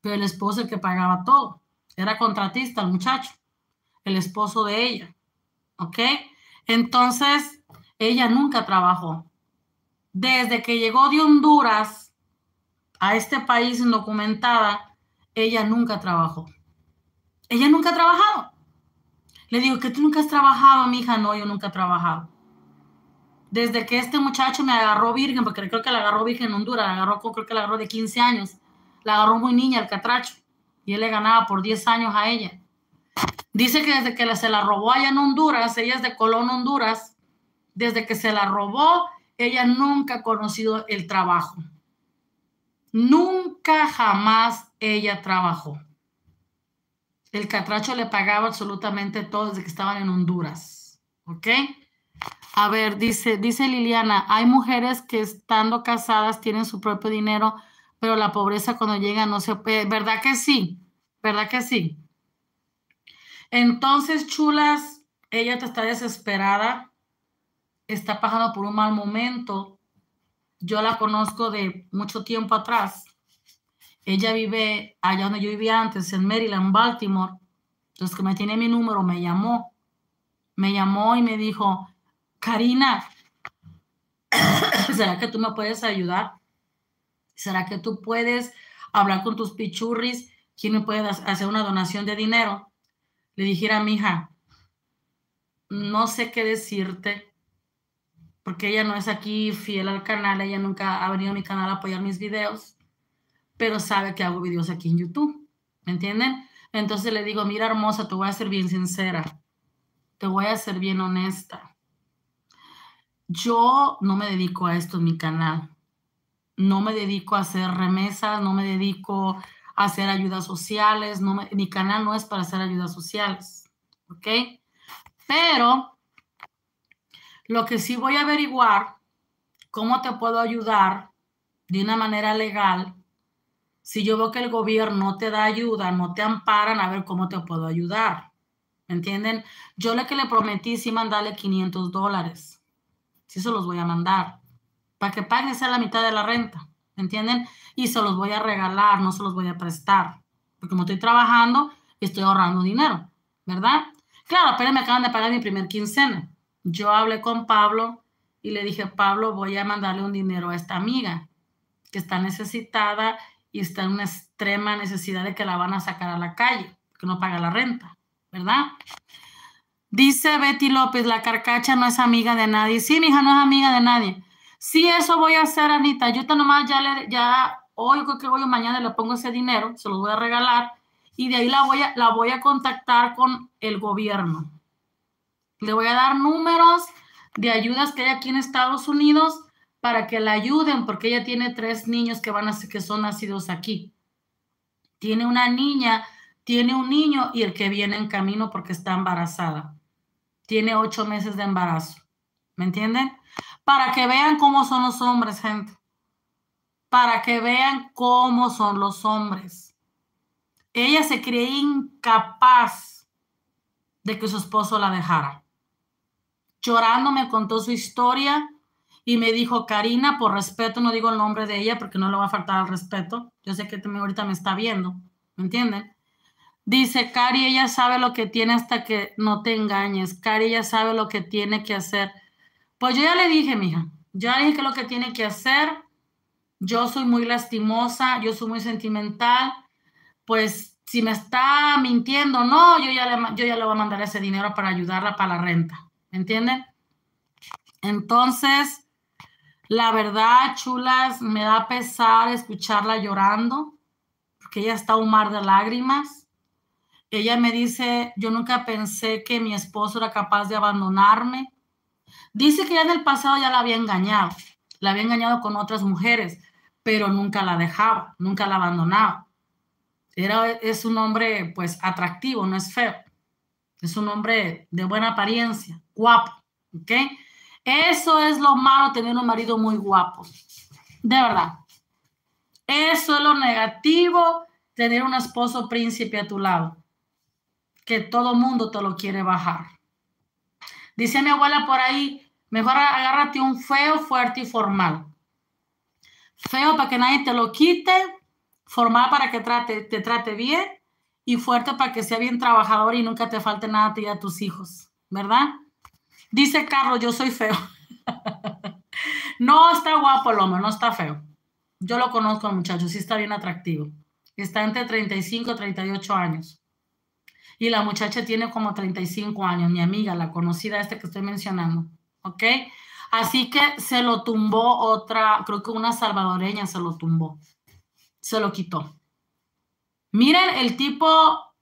[SPEAKER 1] pero el esposo el que pagaba todo, era contratista el muchacho, el esposo de ella, ¿ok? Entonces, ella nunca trabajó. Desde que llegó de Honduras a este país indocumentada, ella nunca trabajó. Ella nunca ha trabajado. Le digo, que tú nunca has trabajado, mi hija. No, yo nunca he trabajado desde que este muchacho me agarró virgen, porque creo que la agarró virgen en Honduras, la agarró, creo que la agarró de 15 años, la agarró muy niña el catracho, y él le ganaba por 10 años a ella. Dice que desde que se la robó allá en Honduras, ella es de Colón, Honduras, desde que se la robó, ella nunca ha conocido el trabajo. Nunca jamás ella trabajó. El catracho le pagaba absolutamente todo desde que estaban en Honduras. ¿Ok? A ver, dice, dice Liliana, hay mujeres que estando casadas tienen su propio dinero, pero la pobreza cuando llega no se. ¿Verdad que sí? ¿Verdad que sí? Entonces, chulas, ella te está desesperada, está pasando por un mal momento. Yo la conozco de mucho tiempo atrás. Ella vive allá donde yo vivía antes, en Maryland, Baltimore. Entonces, que me tiene mi número, me llamó. Me llamó y me dijo, Karina, ¿será que tú me puedes ayudar? ¿Será que tú puedes hablar con tus pichurris? ¿Quién me puede hacer una donación de dinero? Le dijera a mi hija, no sé qué decirte, porque ella no es aquí fiel al canal, ella nunca ha venido a mi canal a apoyar mis videos, pero sabe que hago videos aquí en YouTube, ¿me entienden? Entonces le digo, mira hermosa, te voy a ser bien sincera, te voy a ser bien honesta yo no me dedico a esto en mi canal. No me dedico a hacer remesas, no me dedico a hacer ayudas sociales. No mi canal no es para hacer ayudas sociales. ¿Ok? Pero lo que sí voy a averiguar, cómo te puedo ayudar de una manera legal Si yo veo que el gobierno no te da ayuda, no te amparan, a ver cómo te puedo ayudar. ¿Me entienden? Yo le que le prometí sí mandarle 500 dólares. Sí se los voy a mandar. Para que paguen esa la mitad de la renta. ¿Me entienden? Y se los voy a regalar, no se los voy a prestar. Porque como estoy trabajando, estoy ahorrando dinero. ¿Verdad? Claro, pero me acaban de pagar mi primer quincena. Yo hablé con Pablo y le dije, Pablo, voy a mandarle un dinero a esta amiga que está necesitada y está en una extrema necesidad de que la van a sacar a la calle, que no paga la renta, ¿verdad? Dice Betty López, la carcacha no es amiga de nadie. Sí, mi hija no es amiga de nadie. Sí, eso voy a hacer, Anita. Yo te nomás ya, le, ya hoy, creo que hoy o mañana le pongo ese dinero, se lo voy a regalar y de ahí la voy a, la voy a contactar con el gobierno. Le voy a dar números de ayudas que hay aquí en Estados Unidos para que la ayuden, porque ella tiene tres niños que, van a, que son nacidos aquí. Tiene una niña, tiene un niño y el que viene en camino porque está embarazada. Tiene ocho meses de embarazo. ¿Me entienden? Para que vean cómo son los hombres, gente. Para que vean cómo son los hombres. Ella se cree incapaz de que su esposo la dejara. Llorando me contó su historia y me dijo, Karina, por respeto, no digo el nombre de ella porque no le va a faltar el respeto. Yo sé que ahorita me está viendo, ¿me entienden? Dice, Cari, ella sabe lo que tiene hasta que no te engañes. Cari, ella sabe lo que tiene que hacer. Pues yo ya le dije, mija, ya le dije que lo que tiene que hacer. Yo soy muy lastimosa, yo soy muy sentimental. Pues si me está mintiendo, no, yo ya le, yo ya le voy a mandar ese dinero para ayudarla para la renta. ¿Me entienden? Entonces, la verdad, chulas, me da pesar escucharla llorando, porque ella está un mar de lágrimas. Ella me dice, yo nunca pensé que mi esposo era capaz de abandonarme. Dice que ya en el pasado ya la había engañado, la había engañado con otras mujeres, pero nunca la dejaba, nunca la abandonaba. Era, es un hombre pues atractivo, no es feo. Es un hombre de buena apariencia, guapo, ¿ok? Eso es lo malo, tener un marido muy guapo. De verdad. Eso es lo negativo, tener un esposo príncipe a tu lado. Que todo mundo te lo quiere bajar. Dice mi abuela por ahí, mejor agárrate un feo, fuerte y formal. Feo para que nadie te lo quite, formal para que trate, te trate bien y fuerte para que sea bien trabajador y nunca te falte nada a ti y a tus hijos, ¿verdad? Dice Carlos, yo soy feo. no está guapo el no está feo. Yo lo conozco al muchacho, sí está bien atractivo. Está entre 35 y 38 años. Y la muchacha tiene como 35 años, mi amiga, la conocida este que estoy mencionando. ¿Ok? Así que se lo tumbó otra, creo que una salvadoreña se lo tumbó. Se lo quitó. Miren, el tipo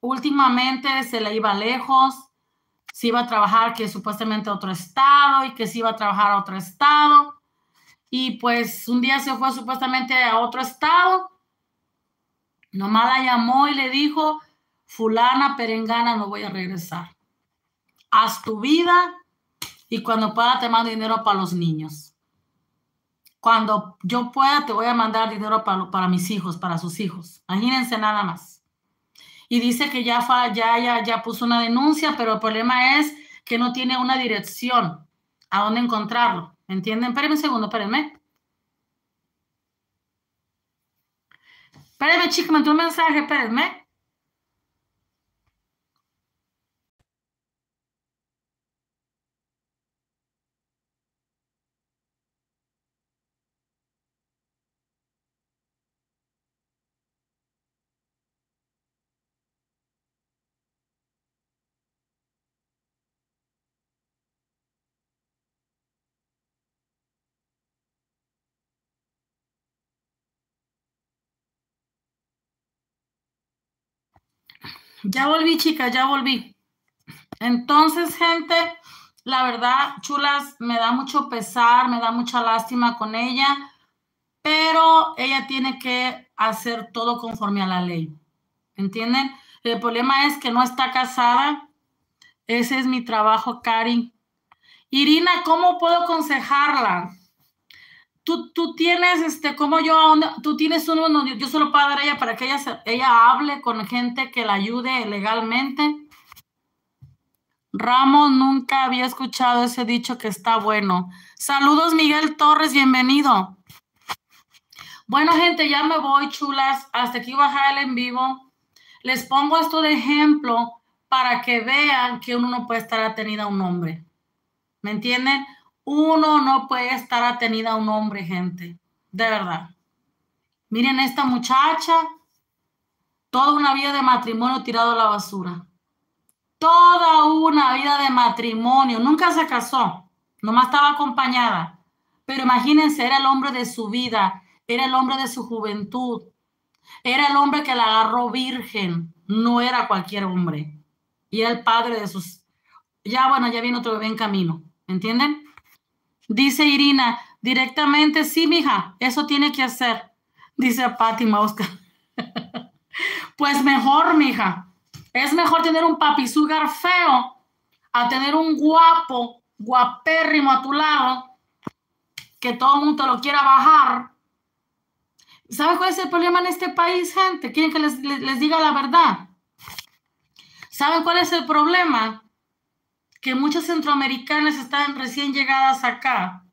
[SPEAKER 1] últimamente se le iba lejos, se iba a trabajar que supuestamente a otro estado y que se iba a trabajar a otro estado. Y pues un día se fue supuestamente a otro estado. Nomás la llamó y le dijo, fulana perengana, no voy a regresar. Haz tu vida y cuando pueda te mando dinero para los niños. Cuando yo pueda te voy a mandar dinero para, para mis hijos, para sus hijos. Imagínense nada más y dice que ya, ya, ya, ya puso una denuncia, pero el problema es que no tiene una dirección a dónde encontrarlo. ¿Entienden? Espérenme un segundo, espérenme. Espérenme, chica, me un mensaje, espérenme. Ya volví, chicas, ya volví. Entonces, gente, la verdad, chulas, me da mucho pesar, me da mucha lástima con ella, pero ella tiene que hacer todo conforme a la ley. ¿Entienden? El problema es que no está casada. Ese es mi trabajo, Cari. Irina, ¿cómo puedo aconsejarla? Tú, tú tienes, este, como yo, tú tienes uno, no, yo se lo puedo dar a ella para que ella, ella hable con gente que la ayude legalmente. Ramos nunca había escuchado ese dicho que está bueno. Saludos, Miguel Torres, bienvenido. Bueno, gente, ya me voy, chulas. Hasta aquí bajar el en vivo. Les pongo esto de ejemplo para que vean que uno no puede estar atenida a un hombre. ¿Me entienden? Uno no puede estar atenida a un hombre, gente. De verdad. Miren esta muchacha, toda una vida de matrimonio tirado a la basura. Toda una vida de matrimonio. Nunca se casó, nomás estaba acompañada. Pero imagínense, era el hombre de su vida, era el hombre de su juventud, era el hombre que la agarró virgen, no era cualquier hombre. Y era el padre de sus... Ya bueno, ya viene otro bebé en camino, ¿entienden? Dice Irina, directamente, sí, mija, eso tiene que hacer. Dice Fátima Oscar. pues mejor, mija. Es mejor tener un papi sugar feo a tener un guapo, guapérrimo a tu lado, que todo mundo lo quiera bajar. ¿Sabe cuál es el problema en este país, gente? ¿Quieren que les, les diga la verdad? ¿Saben cuál es el problema? Que muchas centroamericanas están recién llegadas acá,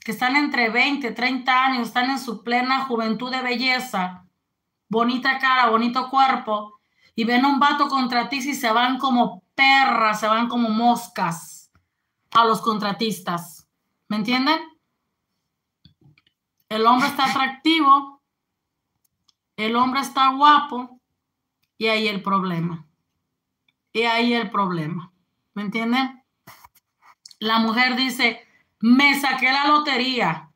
[SPEAKER 1] que están entre 20, 30 años, están en su plena juventud de belleza, bonita cara, bonito cuerpo, y ven un vato contratista y se van como perras, se van como moscas a los contratistas. ¿Me entienden? El hombre está atractivo, el hombre está guapo, y ahí el problema. Y ahí el problema. ¿Me entienden? La mujer dice, me saqué la lotería,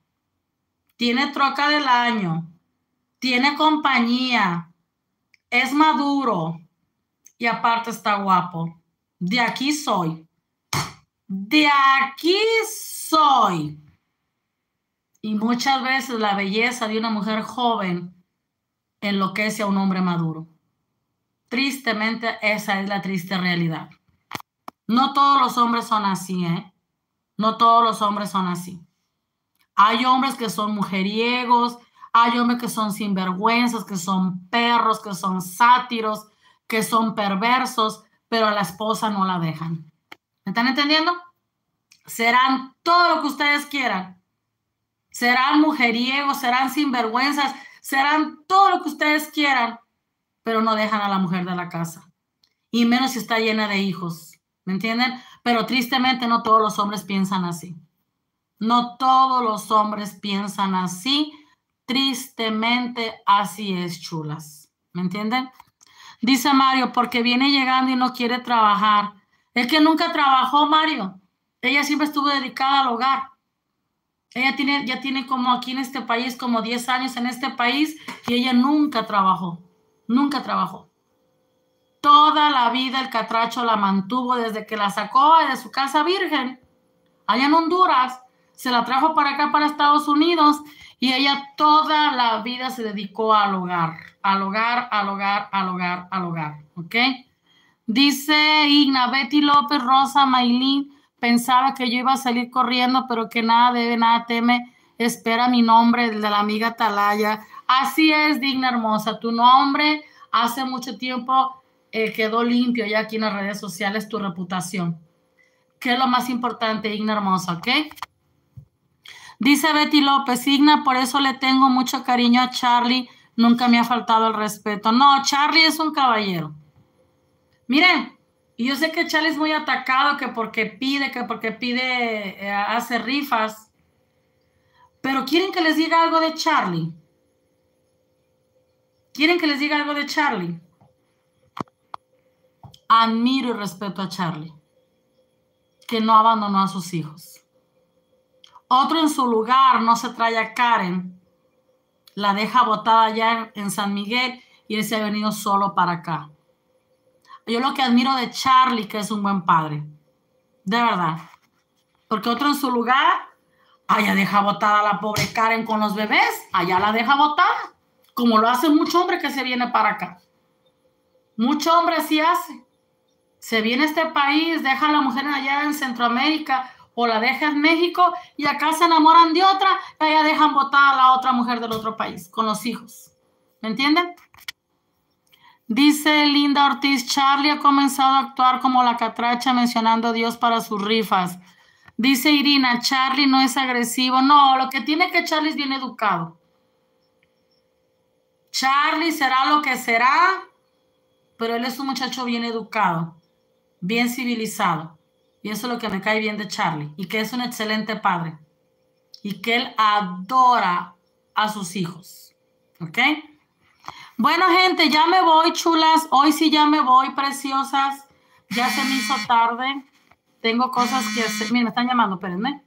[SPEAKER 1] tiene troca del año, tiene compañía, es maduro y aparte está guapo. De aquí soy. De aquí soy. Y muchas veces la belleza de una mujer joven enloquece a un hombre maduro. Tristemente, esa es la triste realidad. No todos los hombres son así, ¿eh? No todos los hombres son así. Hay hombres que son mujeriegos, hay hombres que son sinvergüenzas, que son perros, que son sátiros, que son perversos, pero a la esposa no la dejan. ¿Me están entendiendo? Serán todo lo que ustedes quieran. Serán mujeriegos, serán sinvergüenzas, serán todo lo que ustedes quieran, pero no dejan a la mujer de la casa. Y menos si está llena de hijos. ¿Me entienden? Pero tristemente no todos los hombres piensan así. No todos los hombres piensan así. Tristemente así es, chulas. ¿Me entienden? Dice Mario, porque viene llegando y no quiere trabajar. Es que nunca trabajó, Mario. Ella siempre estuvo dedicada al hogar. Ella tiene, ya tiene como aquí en este país, como 10 años en este país, y ella nunca trabajó. Nunca trabajó. Toda la vida el catracho la mantuvo desde que la sacó de su casa virgen, allá en Honduras, se la trajo para acá, para Estados Unidos, y ella toda la vida se dedicó al hogar, al hogar, al hogar, al hogar, al hogar, ¿ok? Dice Igna, Betty López Rosa Maylin, pensaba que yo iba a salir corriendo, pero que nada debe, nada teme, espera mi nombre, el de la amiga Talaya. Así es, digna hermosa, tu nombre hace mucho tiempo eh, quedó limpio ya aquí en las redes sociales tu reputación. ¿Qué es lo más importante, Igna Hermosa? ¿Ok? Dice Betty López, Igna, por eso le tengo mucho cariño a Charlie. Nunca me ha faltado el respeto. No, Charlie es un caballero. Miren, yo sé que Charlie es muy atacado, que porque pide, que porque pide, eh, hace rifas. Pero quieren que les diga algo de Charlie. ¿Quieren que les diga algo de Charlie? Admiro y respeto a Charlie, que no abandonó a sus hijos. Otro en su lugar no se trae a Karen, la deja botada allá en San Miguel y él se ha venido solo para acá. Yo lo que admiro de Charlie, que es un buen padre, de verdad. Porque otro en su lugar, allá deja botada a la pobre Karen con los bebés, allá la deja botada, como lo hace mucho hombre que se viene para acá. Mucho hombre así hace se viene a este país, deja a la mujer allá en Centroamérica o la deja en México y acá se enamoran de otra y allá dejan votar a la otra mujer del otro país con los hijos. ¿Me entienden? Dice Linda Ortiz, Charlie ha comenzado a actuar como la catracha mencionando a Dios para sus rifas. Dice Irina, Charlie no es agresivo. No, lo que tiene que Charlie es bien educado. Charlie será lo que será, pero él es un muchacho bien educado, bien civilizado. Y eso es lo que me cae bien de Charlie. Y que es un excelente padre. Y que él adora a sus hijos. ¿Ok? Bueno, gente, ya me voy, chulas. Hoy sí ya me voy, preciosas. Ya se me hizo tarde. Tengo cosas que hacer. Miren, me están llamando, espérenme.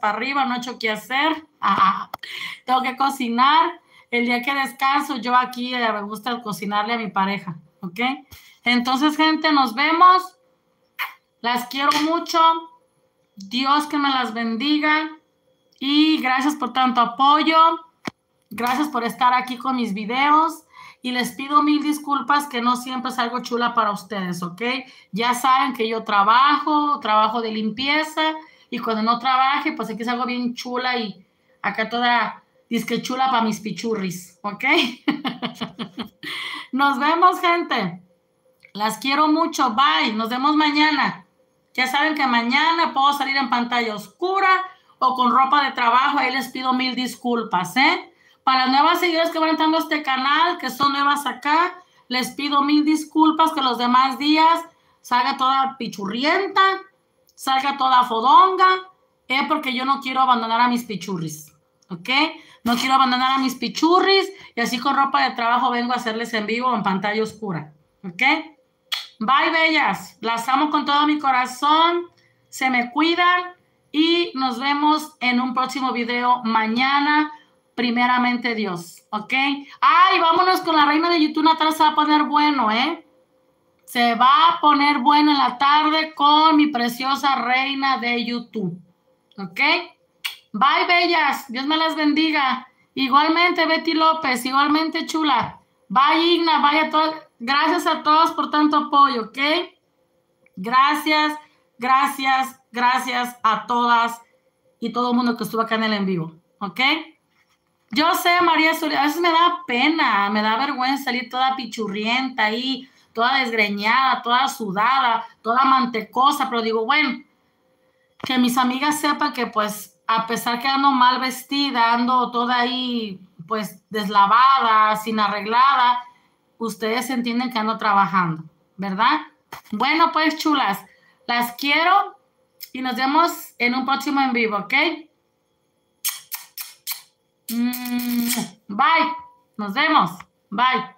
[SPEAKER 1] Para arriba, no he hecho qué hacer. Ah, tengo que cocinar. El día que descanso, yo aquí eh, me gusta cocinarle a mi pareja. ¿Ok? Entonces, gente, nos vemos. Las quiero mucho. Dios que me las bendiga. Y gracias por tanto apoyo. Gracias por estar aquí con mis videos. Y les pido mil disculpas que no siempre es algo chula para ustedes, ¿ok? Ya saben que yo trabajo, trabajo de limpieza. Y cuando no trabaje, pues aquí es bien chula y acá toda disque chula para mis pichurris, ¿ok? Nos vemos, gente. Las quiero mucho. Bye. Nos vemos mañana. Ya saben que mañana puedo salir en pantalla oscura o con ropa de trabajo. Ahí les pido mil disculpas, ¿eh? Para nuevas seguidoras que van entrando a este canal, que son nuevas acá, les pido mil disculpas que los demás días salga toda pichurrienta, salga toda fodonga, es porque yo no quiero abandonar a mis pichurris, ¿ok? No quiero abandonar a mis pichurris y así con ropa de trabajo vengo a hacerles en vivo en pantalla oscura, ¿ok? Bye, bellas. Las amo con todo mi corazón. Se me cuidan y nos vemos en un próximo video mañana. Primeramente Dios, ¿ok? Ay, vámonos con la reina de YouTube. Natal se va a poner bueno, ¿eh? Se va a poner bueno en la tarde con mi preciosa reina de YouTube, ¿ok? Bye, bellas. Dios me las bendiga. Igualmente, Betty López. Igualmente, chula. Bye, Igna. Bye a todos. Gracias a todos por tanto apoyo, ¿ok? Gracias, gracias, gracias a todas y todo el mundo que estuvo acá en el en vivo, ¿ok? Yo sé, María Soria, a veces me da pena, me da vergüenza salir toda pichurrienta ahí, toda desgreñada, toda sudada, toda mantecosa, pero digo, bueno, que mis amigas sepan que pues a pesar que ando mal vestida, ando toda ahí pues deslavada, sin arreglada, ustedes entienden que ando trabajando, ¿verdad? Bueno, pues chulas, las quiero y nos vemos en un próximo en vivo, ¿ok? Mm, bye, nos vemos, bye.